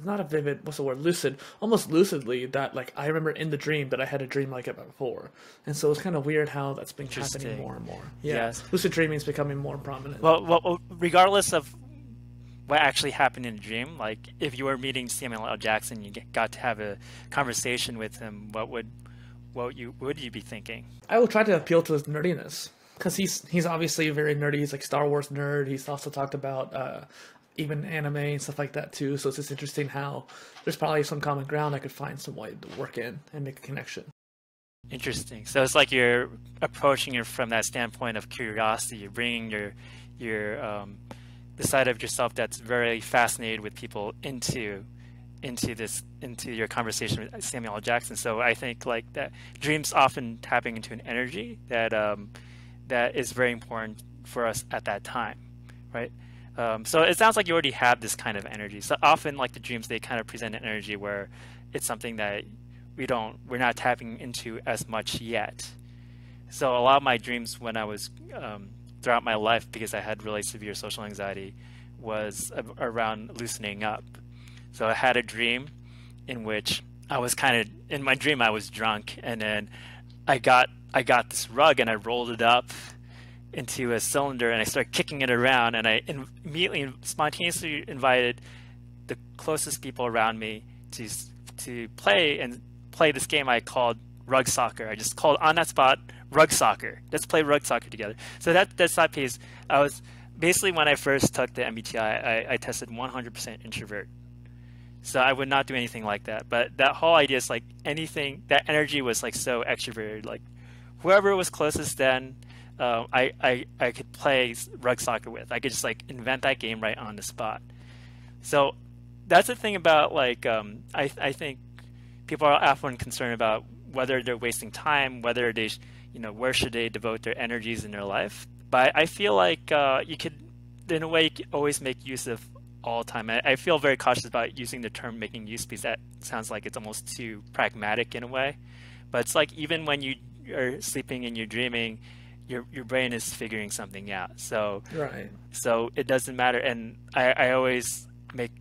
not a vivid what's the word lucid almost lucidly that like i remember in the dream that i had a dream like it before and so it's kind of weird how that's been happening more and more yeah yes. lucid dreaming is becoming more prominent well, well regardless of what actually happened in a dream like if you were meeting samuel l jackson you got to have a conversation with him what would what you would you be thinking? I will try to appeal to his nerdiness because he's he's obviously very nerdy. He's like Star Wars nerd. He's also talked about uh, even anime and stuff like that too. So it's just interesting how there's probably some common ground I could find some way to work in and make a connection. Interesting. So it's like you're approaching it from that standpoint of curiosity. You're bringing your your um, the side of yourself that's very fascinated with people into into this into your conversation with Samuel L. Jackson. So I think like that dreams often tapping into an energy that um, that is very important for us at that time, right? Um, so it sounds like you already have this kind of energy. So often, like the dreams, they kind of present an energy where it's something that we don't, we're not tapping into as much yet. So a lot of my dreams when I was um, throughout my life, because I had really severe social anxiety, was around loosening up. So I had a dream in which I was kind of in my dream I was drunk, and then I got I got this rug and I rolled it up into a cylinder and I started kicking it around and I immediately spontaneously invited the closest people around me to to play and play this game I called rug soccer. I just called on that spot rug soccer. Let's play rug soccer together. So that that's that piece. I was basically when I first took the MBTI, I, I tested 100% introvert. So I would not do anything like that. But that whole idea is like anything that energy was like so extroverted. Like whoever was closest then uh, I, I I could play rug soccer with. I could just like invent that game right on the spot. So that's the thing about like um, I I think people are often concerned about whether they're wasting time, whether they you know where should they devote their energies in their life. But I feel like uh, you could in a way always make use of all time. I, I feel very cautious about using the term making use because that sounds like it's almost too pragmatic in a way. But it's like even when you are sleeping and you're dreaming, your your brain is figuring something out. So right. So it doesn't matter, and I, I always make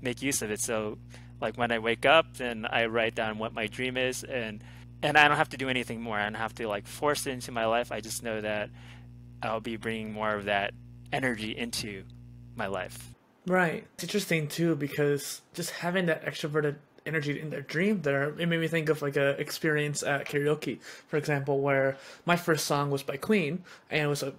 make use of it. So like when I wake up, then I write down what my dream is, and and I don't have to do anything more. I don't have to like force it into my life. I just know that I'll be bringing more of that energy into my life. Right. It's interesting too because just having that extroverted energy in their dream there. It made me think of like a experience at karaoke, for example, where my first song was by Queen and it was a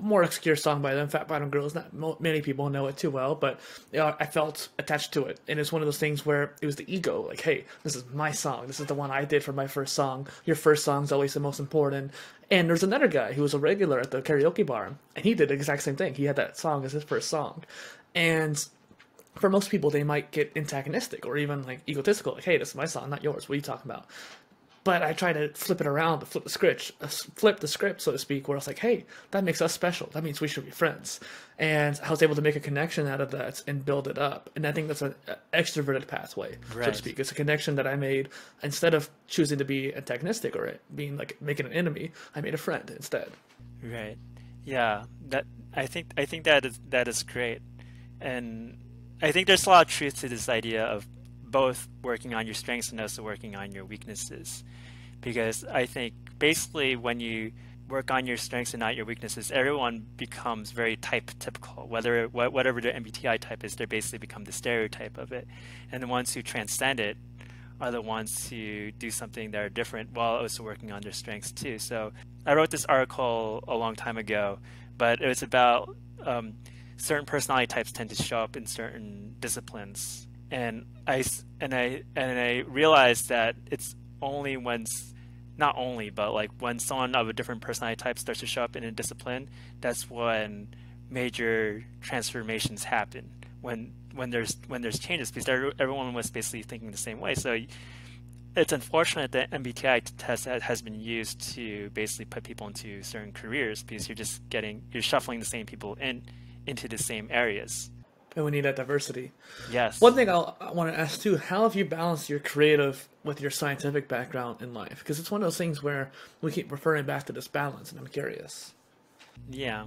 more obscure song by them, Fat Bottom Girls. Not many people know it too well, but you know, I felt attached to it, and it's one of those things where it was the ego, like, "Hey, this is my song. This is the one I did for my first song. Your first song's always the most important." And there's another guy who was a regular at the karaoke bar, and he did the exact same thing. He had that song as his first song, and for most people, they might get antagonistic or even like egotistical, like, "Hey, this is my song, not yours. What are you talking about?" But I try to flip it around, to flip the script, uh, flip the script, so to speak, where I was like, "Hey, that makes us special. That means we should be friends." And I was able to make a connection out of that and build it up. And I think that's an extroverted pathway, right. so to speak. It's a connection that I made instead of choosing to be antagonistic or being like making an enemy. I made a friend instead. Right. Yeah. That I think I think that is that is great, and I think there's a lot of truth to this idea of both working on your strengths and also working on your weaknesses. Because I think basically when you work on your strengths and not your weaknesses, everyone becomes very type typical. Whether whatever their MBTI type is, they basically become the stereotype of it. And the ones who transcend it are the ones who do something that are different while also working on their strengths too. So I wrote this article a long time ago, but it was about um, certain personality types tend to show up in certain disciplines. And i and i and i realized that it's only when not only but like when someone of a different personality type starts to show up in a discipline that's when major transformations happen. When when there's when there's changes because everyone was basically thinking the same way. So it's unfortunate that MBTI test has been used to basically put people into certain careers because you're just getting you're shuffling the same people in into the same areas. And we need that diversity. Yes. One thing I'll, I want to ask too: How have you balanced your creative with your scientific background in life? Because it's one of those things where we keep referring back to this balance, and I'm curious. Yeah.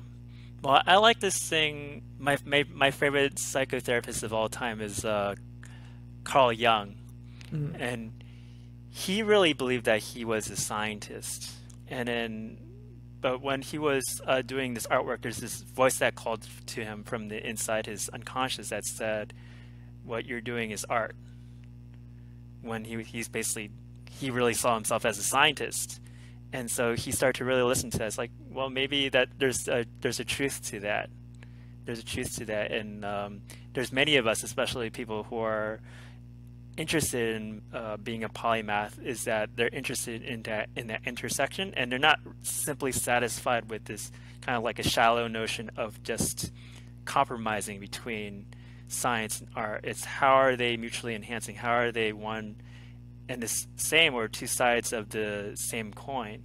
Well, I like this thing. My my, my favorite psychotherapist of all time is uh, Carl Jung, mm-hmm. and he really believed that he was a scientist. And then but when he was uh, doing this artwork, there's this voice that called to him from the inside his unconscious that said, "What you're doing is art." When he he's basically he really saw himself as a scientist. And so he started to really listen to us like, well, maybe that there's a, there's a truth to that. There's a truth to that. And um, there's many of us, especially people who are interested in uh, being a polymath is that they're interested in that in that intersection and they're not simply satisfied with this kind of like a shallow notion of just compromising between science and art. It's how are they mutually enhancing? How are they one and the same or two sides of the same coin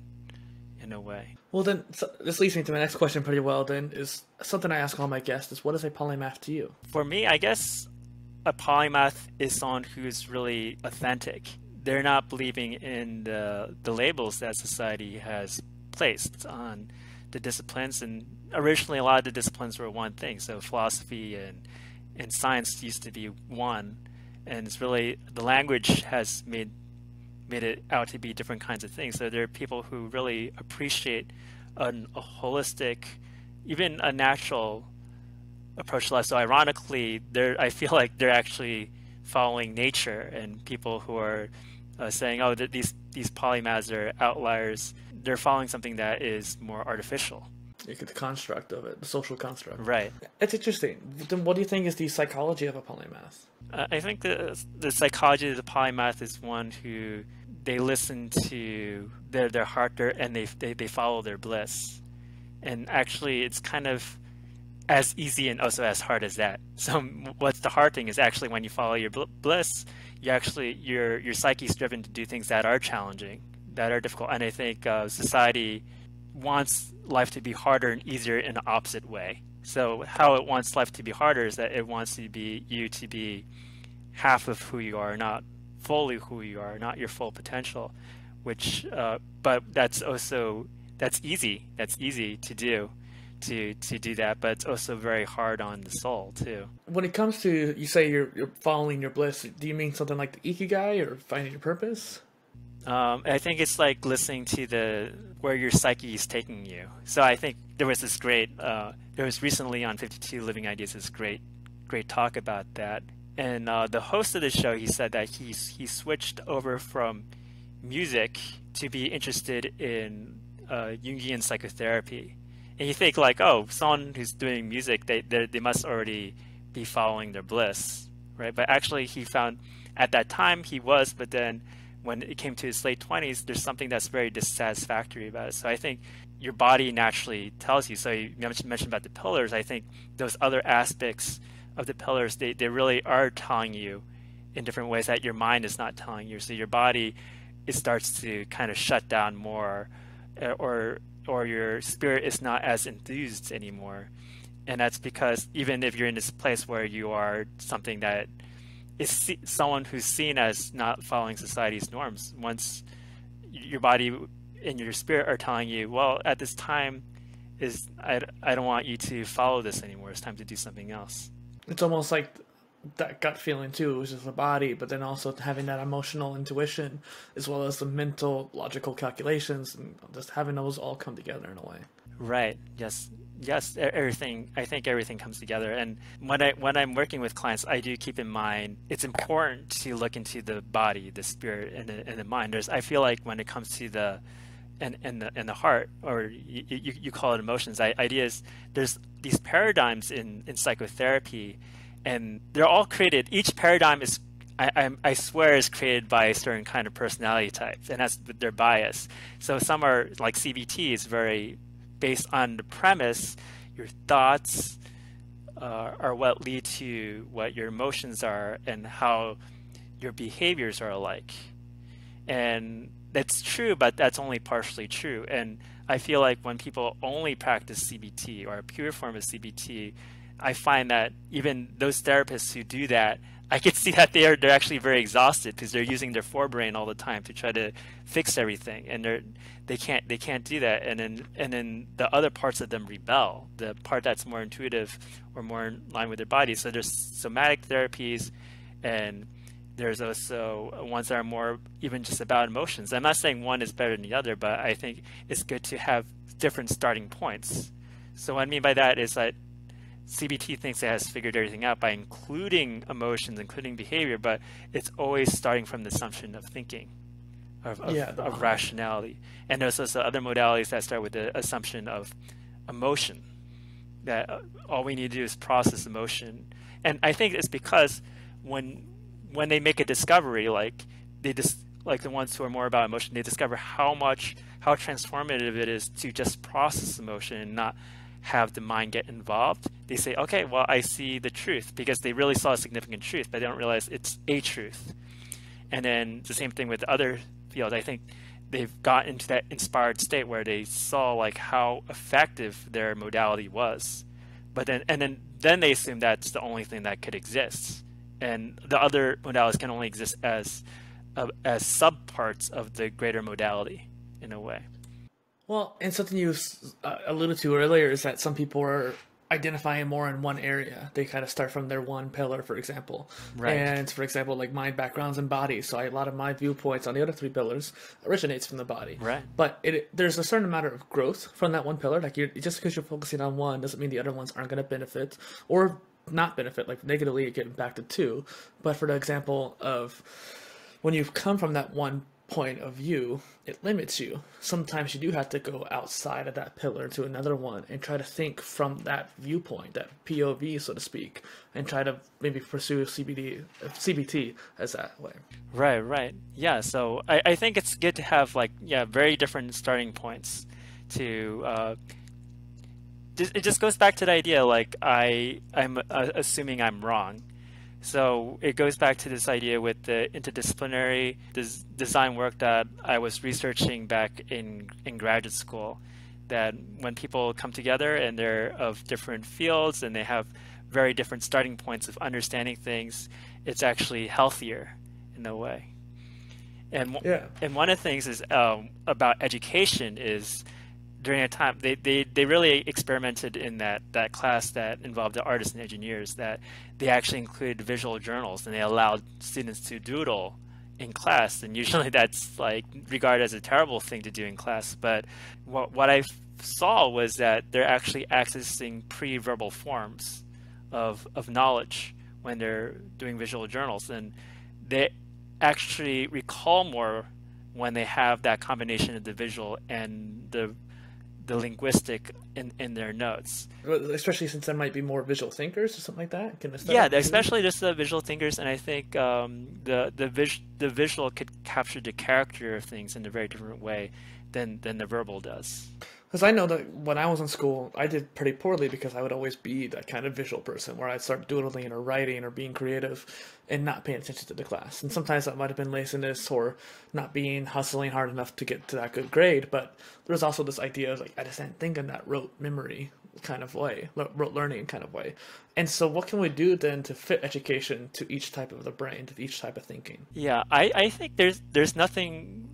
in a way? Well then so this leads me to my next question pretty well then is something i ask all my guests is what is a polymath to you? For me i guess a polymath is someone who's really authentic. They're not believing in the, the labels that society has placed on the disciplines. And originally, a lot of the disciplines were one thing. So philosophy and, and science used to be one. And it's really the language has made made it out to be different kinds of things. So there are people who really appreciate an, a holistic, even a natural approach life. So ironically, they're I feel like they're actually following nature, and people who are uh, saying, "Oh, these these polymaths are outliers," they're following something that is more artificial. the construct of it, the social construct. Right. It's interesting. Then, what do you think is the psychology of a polymath? Uh, I think the the psychology of the polymath is one who they listen to their their heart, their, and they, they they follow their bliss. And actually, it's kind of as easy and also as hard as that. So what's the hard thing is actually when you follow your bliss, you actually your your psyche is driven to do things that are challenging, that are difficult. And I think uh, society wants life to be harder and easier in the opposite way. So how it wants life to be harder is that it wants to be you to be half of who you are, not fully who you are, not your full potential. Which, uh, but that's also that's easy. That's easy to do to to do that, but it's also very hard on the soul too. When it comes to you say you're you're following your bliss, do you mean something like the ikigai or finding your purpose? Um, I think it's like listening to the where your psyche is taking you. So I think there was this great uh, there was recently on 52 Living Ideas this great great talk about that. And uh, the host of the show he said that he's he switched over from music to be interested in uh, Jungian psychotherapy and you think like, oh, someone who's doing music, they they must already be following their bliss, right? But actually, he found at that time he was, but then when it came to his late twenties, there's something that's very dissatisfactory about it. So I think your body naturally tells you. So you mentioned about the pillars. I think those other aspects of the pillars, they, they really are telling you in different ways that your mind is not telling you. So your body, it starts to kind of shut down more, uh, or or your spirit is not as enthused anymore. And that's because even if you're in this place where you are something that is someone who's seen as not following society's norms, once your body and your spirit are telling you, well, at this time, is I, I don't want you to follow this anymore. It's time to do something else. It's almost like that gut feeling too, which is the body, but then also having that emotional intuition as well as the mental logical calculations and just having those all come together in a way. Right. Yes. Yes. Everything. I think everything comes together. And when I when I'm working with clients, I do keep in mind it's important to look into the body, the spirit, and the, and the mind. There's. I feel like when it comes to the and, and the and the heart, or you, you, you call it emotions. I, ideas. There's these paradigms in in psychotherapy and they're all created. Each paradigm is, I, I, I, swear, is created by a certain kind of personality type, and that's their bias. So some are like CBT is very based on the premise, your thoughts uh, are what lead to what your emotions are and how your behaviors are alike. And that's true, but that's only partially true. And I feel like when people only practice CBT or a pure form of CBT, I find that even those therapists who do that, I can see that they're they're actually very exhausted because they're using their forebrain all the time to try to fix everything, and they're they can't they can't do that. And then and then the other parts of them rebel. The part that's more intuitive or more in line with their body. So there's somatic therapies, and there's also ones that are more even just about emotions. I'm not saying one is better than the other, but I think it's good to have different starting points. So what I mean by that is that CBT thinks it has figured everything out by including emotions, including behavior, but it's always starting from the assumption of thinking. of, of, Yeah, of rationality. And there's also other modalities that start with the assumption of emotion, that uh, all we need to do is process emotion. And I think it's because when when they make a discovery, like they just like the ones who are more about emotion, they discover how much how transformative it is to just process emotion and not have the mind get involved. They say, okay, well, I see the truth because they really saw a significant truth, but they don't realize it's a truth. And then the same thing with other fields. I think they've got into that inspired state where they saw like how effective their modality was, but then and then then they assume that's the only thing that could exist, and the other modalities can only exist as uh, as subparts of the greater modality in a way. Well, and something you uh, alluded to earlier is that some people are identifying more in one area. They kind of start from their one pillar, for example. Right. And for example, like my background's in body, so I, a lot of my viewpoints on the other three pillars originates from the body. Right. But it, there's a certain amount of growth from that one pillar. Like you're, just because you're focusing on one doesn't mean the other ones aren't going to benefit or not benefit. Like negatively, get impacted too. But for the example of when you've come from that one point of view, it limits you. Sometimes you do have to go outside of that pillar to another one and try to think from that viewpoint, that POV, so to speak, and try to maybe pursue CBD, CBT as that way. Right, right. Yeah, so I, I think it's good to have like yeah, very different starting points to uh it just goes back to the idea like I I'm uh, assuming I'm wrong. So it goes back to this idea with the interdisciplinary des- design work that I was researching back in in graduate school that when people come together and they're of different fields and they have very different starting points of understanding things, it's actually healthier in a way. And Yeah. and one of the things is um, about education is during a time they, they, they really experimented in that, that class that involved the artists and engineers that they actually included visual journals and they allowed students to doodle in class. And usually that's like regarded as a terrible thing to do in class. But what, what I saw was that they're actually accessing pre-verbal forms of, of knowledge when they're doing visual journals. And they actually recall more when they have that combination of the visual and the the linguistic in, in their notes. Especially since there might be more visual thinkers or something like that. Can this Yeah, especially just the visual thinkers, and I think um, the the vis- the visual could capture the character of things in a very different way than than the verbal does. Because I know that when I was in school, I did pretty poorly because I would always be that kind of visual person where I'd start doodling or writing or being creative and not paying attention to the class. And sometimes that might have been laziness or not being hustling hard enough to get to that good grade. But there was also this idea of like, I just didn't think in that rote memory kind of way, rote learning kind of way. And so, what can we do then to fit education to each type of the brain, to each type of thinking? Yeah, I, I think there's there's nothing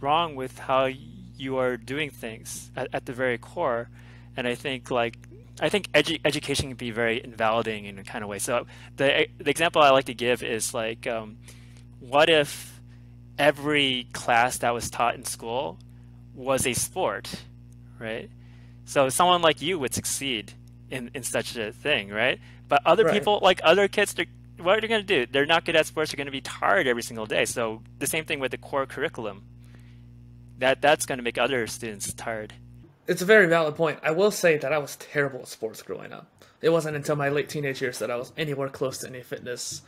wrong with how you are doing things at, at the very core, and I think like I think edu- education can be very invalidating in a kind of way. So the the example I like to give is like, um, what if every class that was taught in school was a sport, right? So someone like you would succeed in, in such a thing, right? But other Right. people, like other kids, they're, what are they going to do? They're not good at sports. They're going to be tired every single day. So the same thing with the core curriculum. That that's going to make other students tired. It's a very valid point. I will say that I was terrible at sports growing up. It wasn't until my late teenage years that I was anywhere close to any fitness,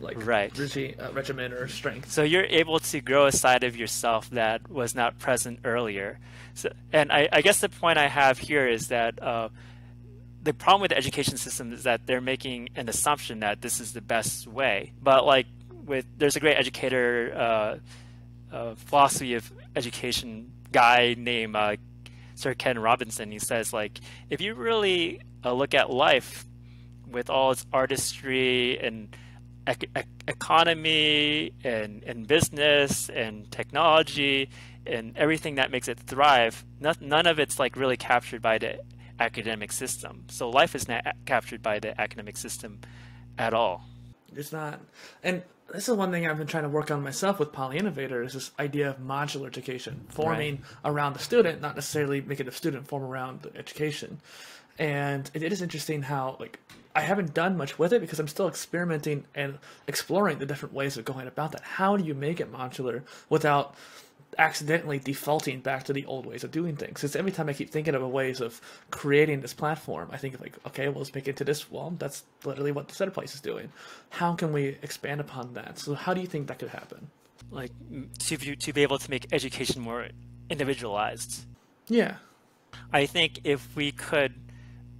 like Right. regi- uh, regimen or strength. So you're able to grow a side of yourself that was not present earlier. So, and I, I guess the point I have here is that uh, the problem with the education system is that they're making an assumption that this is the best way. But like with, there's a great educator, uh, uh, philosophy of education guy named uh, Sir Ken Robinson. He says like, if you really uh, look at life with all its artistry and ec- ec- economy and, and business and technology and everything that makes it thrive, not, none of it's like really captured by the academic system. So life is not captured by the academic system at all. It's not. And this is one thing I've been trying to work on myself with Poly Innovator is this idea of modular education, forming around the student, not necessarily making the student form around the education. And it, it is interesting how like I haven't done much with it because I'm still experimenting and exploring the different ways of going about that. How do you make it modular without accidentally defaulting back to the old ways of doing things. Because every time I keep thinking of ways of creating this platform, I think like, okay, well, let's make it to this. Well, that's literally what the Centerplace is doing. How can we expand upon that? So, how do you think that could happen? Like to to be able to make education more individualized. Yeah, I think if we could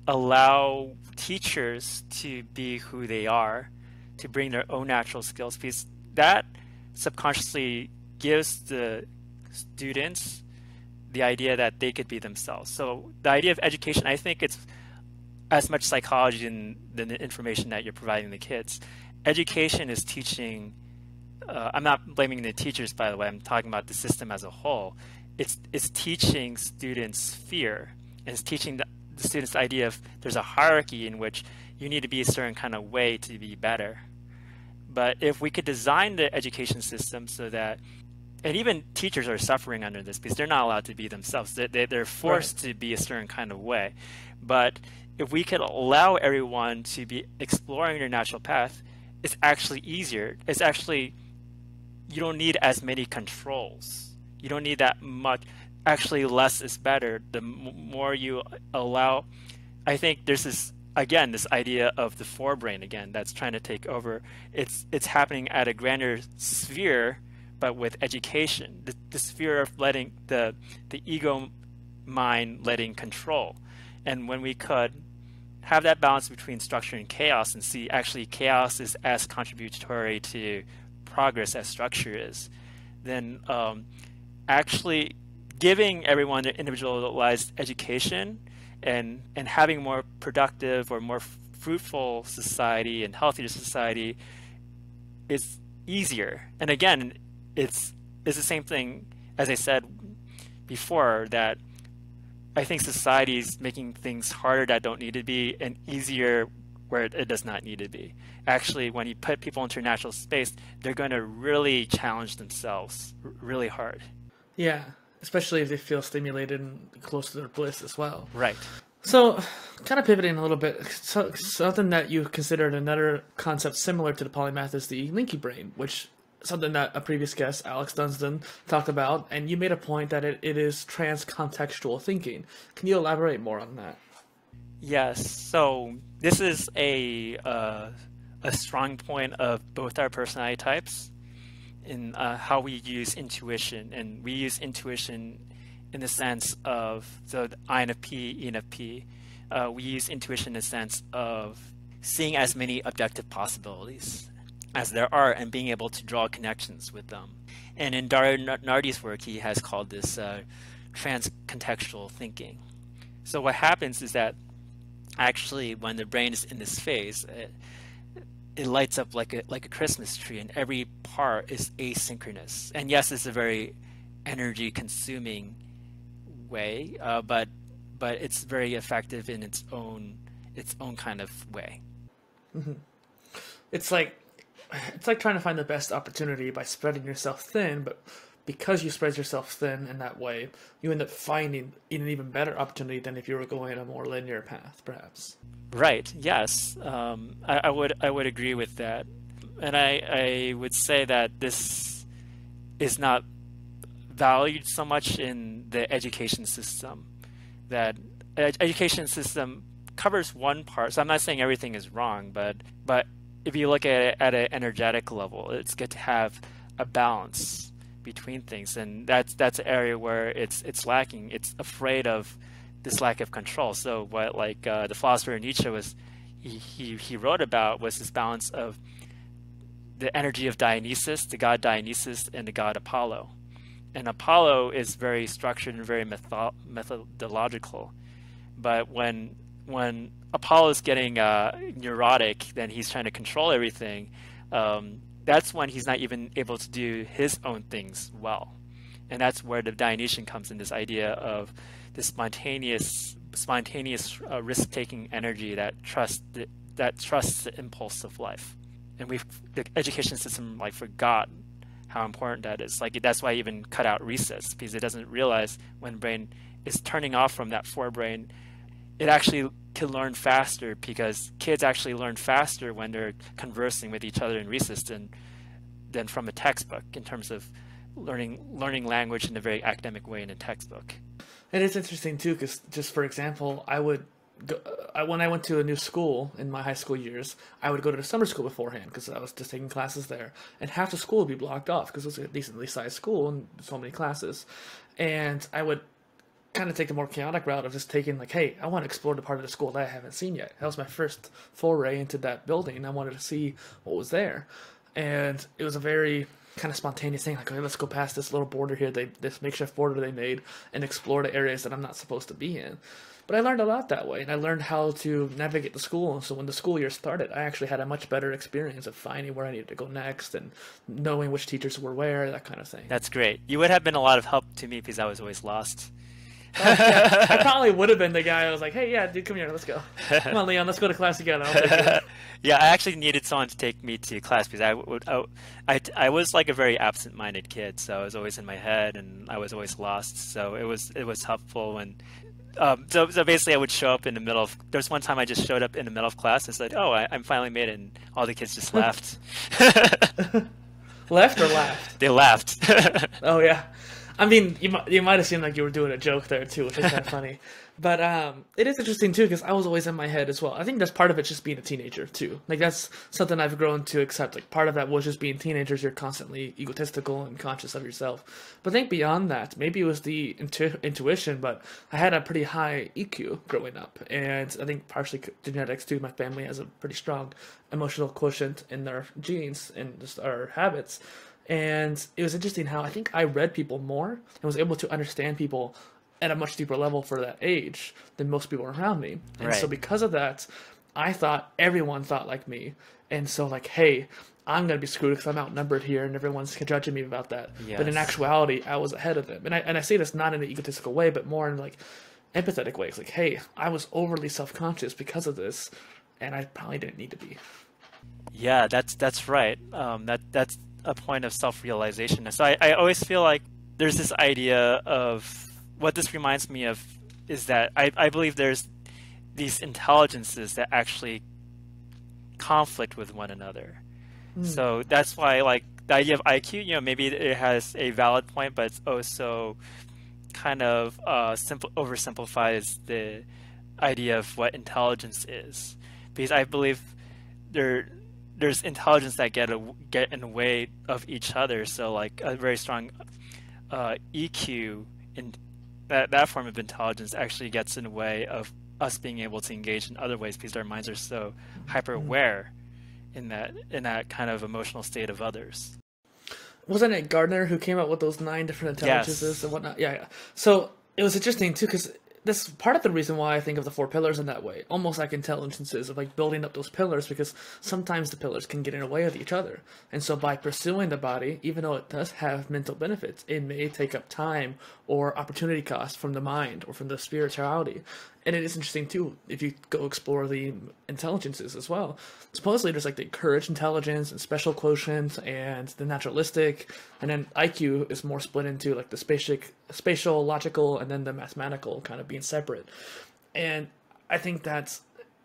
allow teachers to be who they are, to bring their own natural skills, because that subconsciously gives the students the idea that they could be themselves. So the idea of education, I think it's as much psychology than, than the information that you're providing the kids. Education is teaching. Uh, I'm not blaming the teachers, by the way. I'm talking about the system as a whole. It's it's teaching students fear, and it's teaching the, the students the idea of there's a hierarchy in which you need to be a certain kind of way to be better. But if we could design the education system so that and even teachers are suffering under this because they're not allowed to be themselves. They, they're forced right. to be a certain kind of way. But if we could allow everyone to be exploring their natural path, it's actually easier. It's actually, you don't need as many controls. You don't need that much. Actually, less is better. The more you allow, I think there's this again this idea of the forebrain again that's trying to take over. It's it's happening at a grander sphere but with education, the, the sphere of letting the the ego mind letting control, and when we could have that balance between structure and chaos, and see actually chaos is as contributory to progress as structure is, then um, actually giving everyone an individualized education and and having more productive or more fruitful society and healthier society is easier. And again, it's it's the same thing as I said before that I think society is making things harder that don't need to be and easier where it does not need to be. Actually, when you put people into natural space, they're going to really challenge themselves really hard. Yeah, especially if they feel stimulated and close to their bliss as well. Right. So, kind of pivoting a little bit, so, something that you considered another concept similar to the polymath is the linky brain, which something that a previous guest, Alex Dunsdon, talked about, and you made a point that it, it is trans-contextual thinking. Can you elaborate more on that? Yes. So this is a uh, a strong point of both our personality types in uh, how we use intuition, and we use intuition in the sense of the INFP, ENFP. Uh, we use intuition in the sense of seeing as many objective possibilities as there are and being able to draw connections with them. And in Dario Nardi's work, he has called this uh, trans-contextual thinking. So what happens is that actually when the brain is in this phase, it, it lights up like a like a Christmas tree, and every part is asynchronous. And yes, it's a very energy-consuming way, uh, but but it's very effective in its own its own kind of way. Mm-hmm. It's like it's like trying to find the best opportunity by spreading yourself thin, but because you spread yourself thin in that way, you end up finding an even better opportunity than if you were going a more linear path, perhaps. Right. Yes, um, I, I, would. I would agree with that, and I, I would say that this is not valued so much in the education system. That ed- education system covers one part. So I'm not saying everything is wrong, but but if you look at it at an energetic level, it's good to have a balance between things, and that's that's an area where it's it's lacking. It's afraid of this lack of control. So what like uh, the philosopher Nietzsche was he, he he wrote about was this balance of the energy of Dionysus, the god Dionysus, and the god Apollo. And Apollo is very structured and very metho- methodological, but when when Apollo is getting uh, neurotic, then he's trying to control everything. Um, that's when he's not even able to do his own things well, and that's where the Dionysian comes in. This idea of this spontaneous, spontaneous uh, risk-taking energy that trusts the, that trusts the impulse of life, and we the education system like forgot how important that is. Like that's why I even cut out recess because it doesn't realize when brain is turning off from that forebrain it actually can learn faster because kids actually learn faster when they're conversing with each other in recess than, than from a textbook in terms of learning learning language in a very academic way in a textbook. And it's interesting too, because just for example, I would go, uh, I, when I went to a new school in my high school years, I would go to the summer school beforehand because I was just taking classes there, and half the school would be blocked off because it was a decently sized school and so many classes, and I would kind of take a more chaotic route of just taking like, hey, I want to explore the part of the school that I haven't seen yet. That was my first foray into that building. I wanted to see what was there, and it was a very kind of spontaneous thing like okay let's go past this little border here they this makeshift border they made and explore the areas that i'm not supposed to be in but i learned a lot that way and i learned how to navigate the school so when the school year started i actually had a much better experience of finding where i needed to go next and knowing which teachers were where that kind of thing that's great you would have been a lot of help to me because i was always lost yeah, I probably would have been the guy. I was like, "Hey, yeah, dude, come here, let's go. Come on, Leon, let's go to class together." yeah, I actually needed someone to take me to class because I would, I, I, I was like a very absent-minded kid, so I was always in my head and I was always lost. So it was it was helpful when. Um, so, so basically, I would show up in the middle of. There's one time I just showed up in the middle of class and said, "Oh, I, I'm finally made it," and all the kids just laughed. left or laughed? They laughed. oh yeah. I mean, you might you might have seemed like you were doing a joke there too, which is kind of funny. But um, it is interesting too because I was always in my head as well. I think that's part of it, just being a teenager too. Like that's something I've grown to accept. Like part of that was just being teenagers. You're constantly egotistical and conscious of yourself. But I think beyond that, maybe it was the intu- intuition. But I had a pretty high EQ growing up, and I think partially genetics too. My family has a pretty strong emotional quotient in their genes and just our habits. And it was interesting how I think I read people more and was able to understand people at a much deeper level for that age than most people around me. And right. so because of that, I thought everyone thought like me. And so like, hey, I'm gonna be screwed because I'm outnumbered here, and everyone's judging me about that. Yes. But in actuality, I was ahead of them, and I and I say this not in an egotistical way, but more in like empathetic ways. Like, hey, I was overly self conscious because of this, and I probably didn't need to be. Yeah, that's that's right. Um, that that's a point of self-realization. So I, I always feel like there's this idea of what this reminds me of is that I, I believe there's these intelligences that actually conflict with one another. Mm. So that's why like the idea of IQ, you know, maybe it has a valid point, but it's also kind of uh, simple oversimplifies the idea of what intelligence is, because I believe there there's intelligence that get a, get in the way of each other. So like a very strong uh, EQ in that that form of intelligence actually gets in the way of us being able to engage in other ways because our minds are so hyper aware in that in that kind of emotional state of others. Wasn't it Gardner who came up with those nine different intelligences yes. and whatnot? Yeah, yeah. So it was interesting too because that's part of the reason why I think of the four pillars in that way, almost like intelligences of like building up those pillars, because sometimes the pillars can get in the way of each other. And so by pursuing the body, even though it does have mental benefits, it may take up time or opportunity cost from the mind or from the spirituality and it is interesting too if you go explore the intelligences as well. Supposedly, there's like the courage intelligence and special quotient and the naturalistic, and then IQ is more split into like the spatial, spatial, logical, and then the mathematical kind of being separate. And I think that's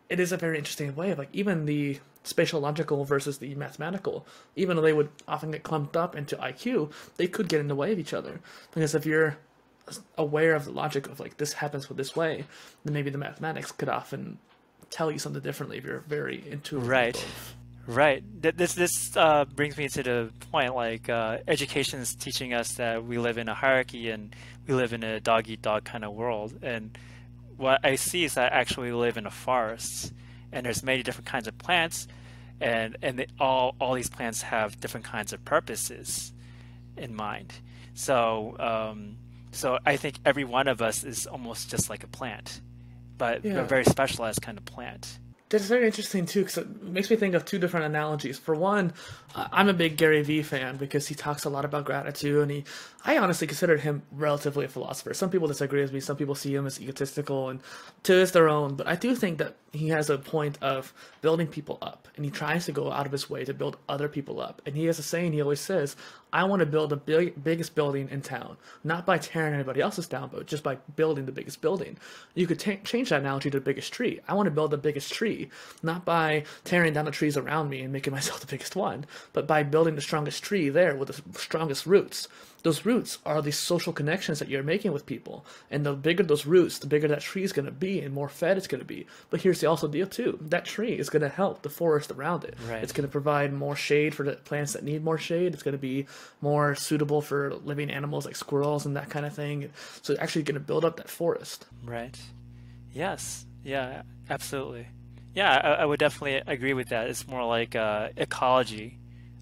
it is a very interesting way of like even the spatial logical versus the mathematical, even though they would often get clumped up into IQ, they could get in the way of each other. Because if you're aware of the logic of like this happens with this way, then maybe the mathematics could often tell you something differently if you're very intuitive. Right. Right. This this uh, brings me to the point like uh, education is teaching us that we live in a hierarchy and we live in a dog eat dog kind of world. And what I see is that actually we live in a forest and there's many different kinds of plants, and and they, all all these plants have different kinds of purposes in mind. So um, so I think every one of us is almost just like a plant, but yeah. a very specialized kind of plant. That's very interesting too, because it makes me think of two different analogies. For one, I'm a big Gary Vee fan because he talks a lot about gratitude, and he, I honestly consider him relatively a philosopher. Some people disagree with me. Some people see him as egotistical, and to his their own. But I do think that he has a point of building people up, and he tries to go out of his way to build other people up. And he has a saying he always says, I want to build the big, biggest building in town, not by tearing anybody else's down, but just by building the biggest building. You could t- change that analogy to the biggest tree. I want to build the biggest tree, not by tearing down the trees around me and making myself the biggest one, but by building the strongest tree there with the strongest roots those roots are the social connections that you're making with people. And the bigger those roots, the bigger that tree is going to be and more fed it's going to be. But here's the also deal too. That tree is going to help the forest around it. Right. It's going to provide more shade for the plants that need more shade. It's going to be more suitable for living animals like squirrels and that kind of thing. So it's actually going to build up that forest. Right. Yes. Yeah, absolutely. Yeah, I, I would definitely agree with that. It's more like uh, ecology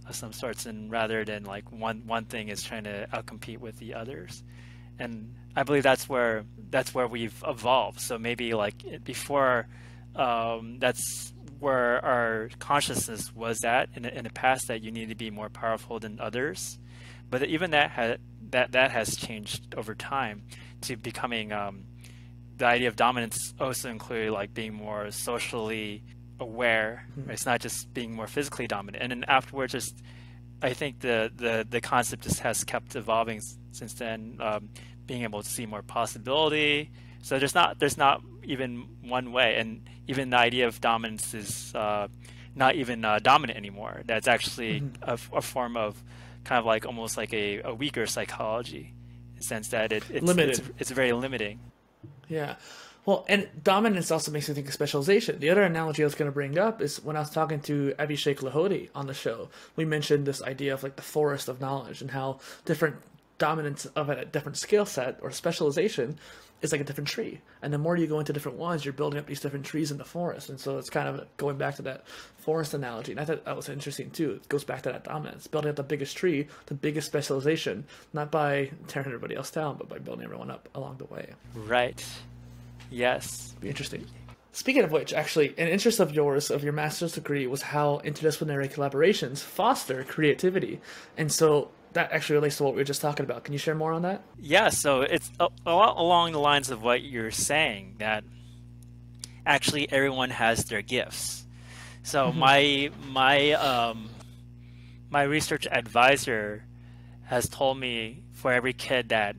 of some sorts, and rather than like one one thing is trying to outcompete with the others. And I believe that's where that's where we've evolved. So maybe like before, um, that's where our consciousness was at in, in the past that you need to be more powerful than others. But even that had that that has changed over time to becoming um, the idea of dominance also include like being more socially aware. Mm-hmm. It's not just being more physically dominant. And then afterwards, just I think the the the concept just has kept evolving since then. Um, being able to see more possibility. So there's not there's not even one way, and even the idea of dominance is uh, not even uh, dominant anymore. That's actually mm-hmm. a, a, form of kind of like almost like a, a weaker psychology, in the sense that it, it's, limited. It's, it's very limiting. Yeah. Well, and dominance also makes me think of specialization. The other analogy I was going to bring up is when I was talking to Abhishek Lahoti on the show, we mentioned this idea of like the forest of knowledge and how different dominance of a different skill set or specialization is like a different tree. And the more you go into different ones, you're building up these different trees in the forest. And so it's kind of going back to that forest analogy. And I thought that was interesting too. It goes back to that dominance, building up the biggest tree, the biggest specialization, not by tearing everybody else down, but by building everyone up along the way. Right. Yes. Be interesting. Speaking of which, actually, an interest of yours, of your master's degree, was how interdisciplinary collaborations foster creativity. And so that actually relates to what we were just talking about. Can you share more on that? Yeah, so it's a, a lot along the lines of what you're saying that actually everyone has their gifts. So mm-hmm. my my um, my research advisor has told me for every kid that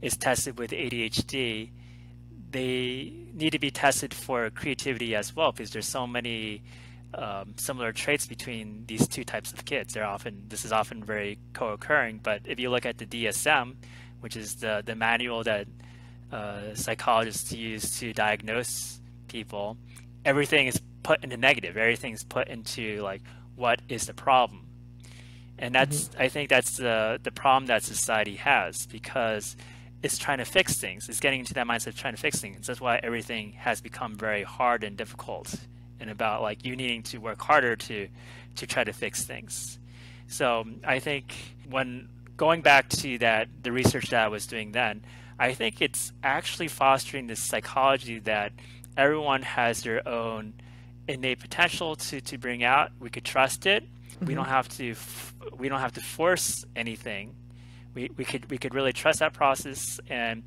is tested with ADHD, they need to be tested for creativity as well because there's so many um, similar traits between these two types of kids. They're often this is often very co-occurring. But if you look at the DSM, which is the the manual that uh, psychologists use to diagnose people, everything is put into negative. Everything is put into like what is the problem, and that's mm-hmm. I think that's the the problem that society has because is trying to fix things. It's getting into that mindset of trying to fix things. That's why everything has become very hard and difficult, and about like you needing to work harder to to try to fix things. So I think when going back to that the research that I was doing then, I think it's actually fostering this psychology that everyone has their own innate potential to, to bring out. We could trust it. Mm-hmm. We don't have to we don't have to force anything we, we could we could really trust that process. And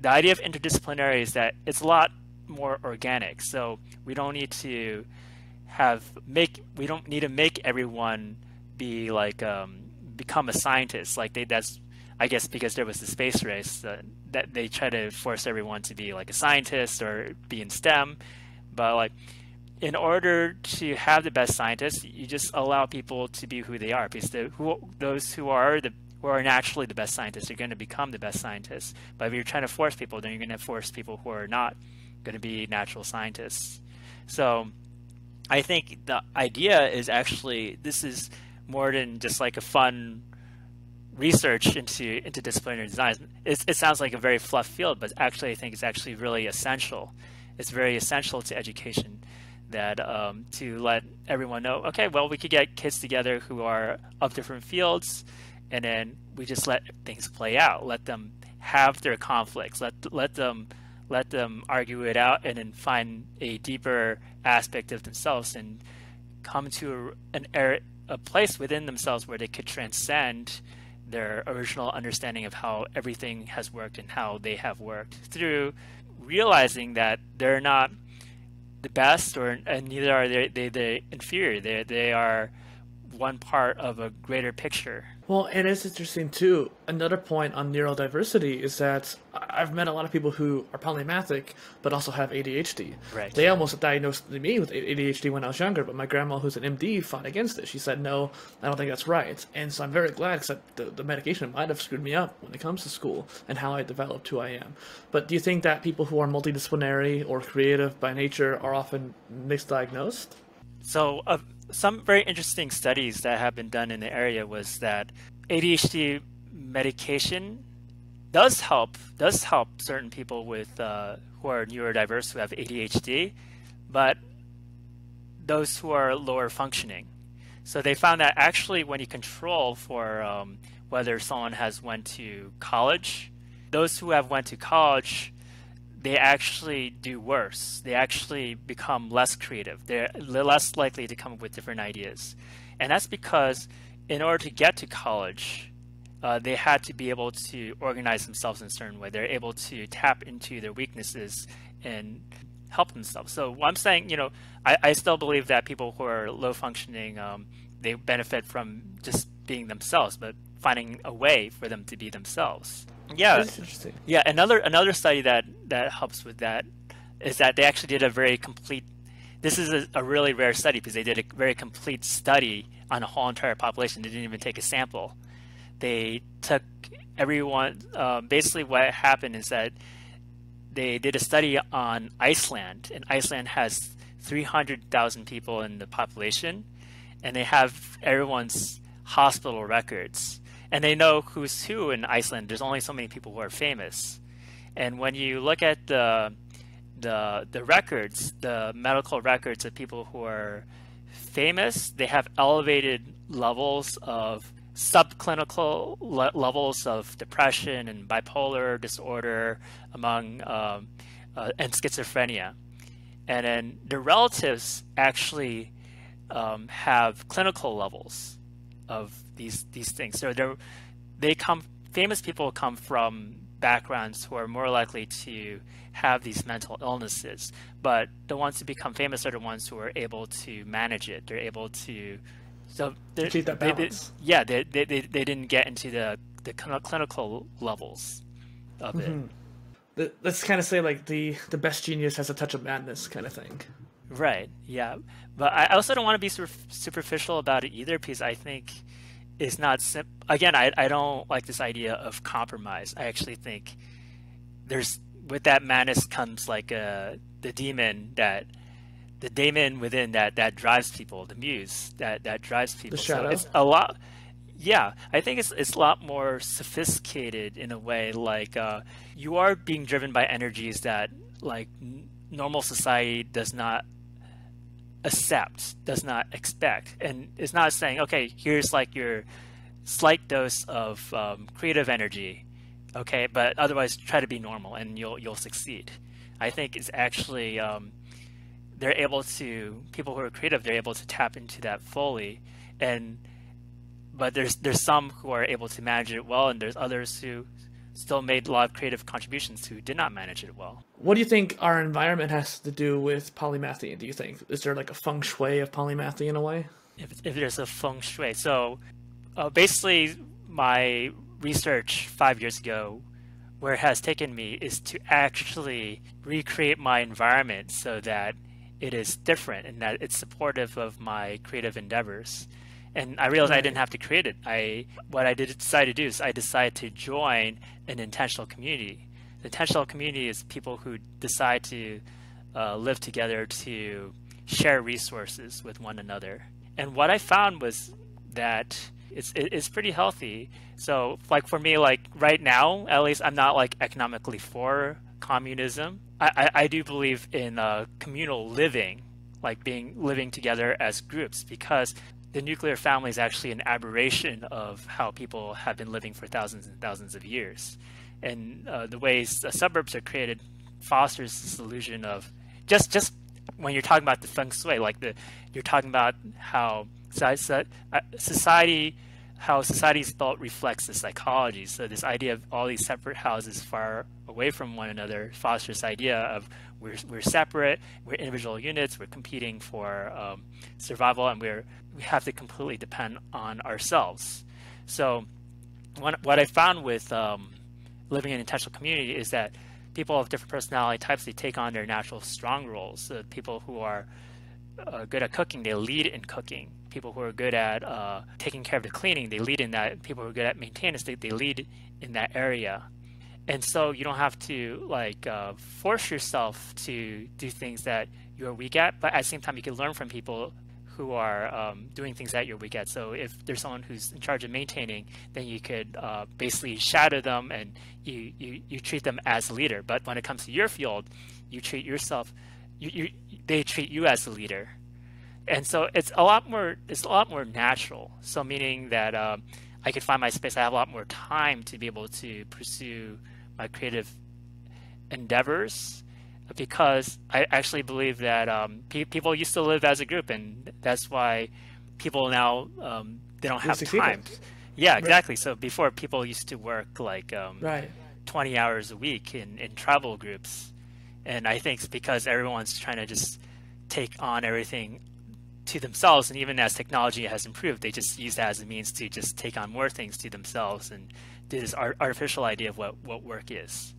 the idea of interdisciplinary is that it's a lot more organic. So we don't need to have make we don't need to make everyone be like um, become a scientist. Like they that's I guess because there was the space race uh, that they try to force everyone to be like a scientist or be in STEM. But like in order to have the best scientists, you just allow people to be who they are. Because the, who, those who are the who are naturally the best scientists are going to become the best scientists. But if you're trying to force people, then you're going to force people who are not going to be natural scientists. So I think the idea is actually this is more than just like a fun research into interdisciplinary design. It, it sounds like a very fluff field, but actually I think it's actually really essential. It's very essential to education that um, to let everyone know, okay, well, we could get kids together who are of different fields, and then we just let things play out let them have their conflicts let let them let them argue it out and then find a deeper aspect of themselves and come to an a place within themselves where they could transcend their original understanding of how everything has worked and how they have worked through realizing that they're not the best or and neither are they they, they inferior. They they are one part of a greater picture. Well, and it's interesting too. Another point on neurodiversity is that I've met a lot of people who are polymathic but also have ADHD. Right. They almost diagnosed me with ADHD when I was younger, but my grandma, who's an MD, fought against it. She said, "No, I don't think that's right." And so I'm very glad because the, the medication might have screwed me up when it comes to school and how I developed who I am. But do you think that people who are multidisciplinary or creative by nature are often misdiagnosed? So, uh, some very interesting studies that have been done in the area was that ADHD medication does help does help certain people with uh, who are neurodiverse who have ADHD, but those who are lower functioning. So they found that actually when you control for um, whether someone has went to college, those who have went to college they actually do worse. They actually become less creative. They're less likely to come up with different ideas. And that's because in order to get to college, uh, they had to be able to organize themselves in a certain way. They're able to tap into their weaknesses and help themselves. So I'm saying, you know, I, I still believe that people who are low functioning, um, they benefit from just being themselves, but finding a way for them to be themselves. Yeah, That's interesting. Yeah, another another study that that helps with that is that they actually did a very complete. This is a, a really rare study because they did a very complete study on a whole entire population. They didn't even take a sample. They took everyone. Uh, basically, what happened is that they did a study on Iceland, and Iceland has 300,000 people in the population, and they have everyone's hospital records and they know who's who in Iceland. There's only so many people who are famous, and when you look at the the the records, the medical records of people who are famous, they have elevated levels of subclinical le- levels of depression and bipolar disorder among um, uh, and schizophrenia, and then the relatives actually um, have clinical levels of these these things. So they they come famous people come from backgrounds who are more likely to have these mental illnesses, but the ones who become famous are the ones who are able to manage it. They're able to so achieve that balance. They, yeah, they, they, they, they didn't get into the the clinical levels of mm-hmm. it. Let's kind of say like the the best genius has a touch of madness kind of thing. Right. Yeah. But I also don't want to be superficial about it either because I think it's not sim- again I, I don't like this idea of compromise. I actually think there's with that madness comes like uh, the demon that the demon within that that drives people, the muse that that drives people. The shadow. So it's a lot yeah, I think it's it's a lot more sophisticated in a way. Like uh, you are being driven by energies that like n- normal society does not accept, does not expect, and is not saying, okay, here's like your slight dose of um, creative energy, okay, but otherwise try to be normal and you'll you'll succeed. I think it's actually um, they're able to people who are creative they're able to tap into that fully, and but there's there's some who are able to manage it well, and there's others who still made a lot of creative contributions who did not manage it well. What do you think our environment has to do with polymathy? Do you think is there like a feng shui of polymathy in a way? If, if there's a feng shui, so uh, basically my research five years ago, where it has taken me, is to actually recreate my environment so that it is different and that it's supportive of my creative endeavors and I realized. I didn't have to create it. I what I did decide to do is I decided to join an intentional community. The intentional community is people who decide to uh, live together to share resources with one another. And what I found was that it's it's pretty healthy. So like for me, like right now, at least I'm not like economically for communism. I, I, I do believe in uh, communal living, like being living together as groups, because the nuclear family is actually an aberration of how people have been living for thousands and thousands of years. And uh, the ways the suburbs are created fosters this illusion of just just when you're talking about the feng shui, like the you're talking about how uh, society how society's built reflects the psychology. So this idea of all these separate houses far away from one another fosters this idea of we're, we're separate, we're individual units, we're competing for um, survival, and we're we have to completely depend on ourselves. So what, what I found with um, living in an intentional community is that people of different personality types, they take on their natural strong roles. So people who are uh, good at cooking, they lead in cooking. People who are good at uh, taking care of the cleaning, they lead in that. People who are good at maintenance, they, they lead in that area. And so you don't have to like uh, force yourself to do things that you're weak at, but at the same time, you can learn from people who are um, doing things that you're weak at. So if there's someone who's in charge of maintaining, then you could uh, basically shadow them and you, you, you treat them as a leader. But when it comes to your field, you treat yourself you, you they treat you as a leader. And so it's a lot more it's a lot more natural. So meaning that um, i could find my space. I have a lot more time to be able to pursue my creative endeavors because i actually believe that um, pe- people used to live as a group and that's why people now um, they don't have time. Yeah exactly. Right. so before people used to work like um, right. 20 hours a week in, in travel groups and I think it's because everyone's trying to just take on everything to themselves. And even as technology has improved, they just use that as a means to just take on more things to themselves and do this artificial idea of what, what work is.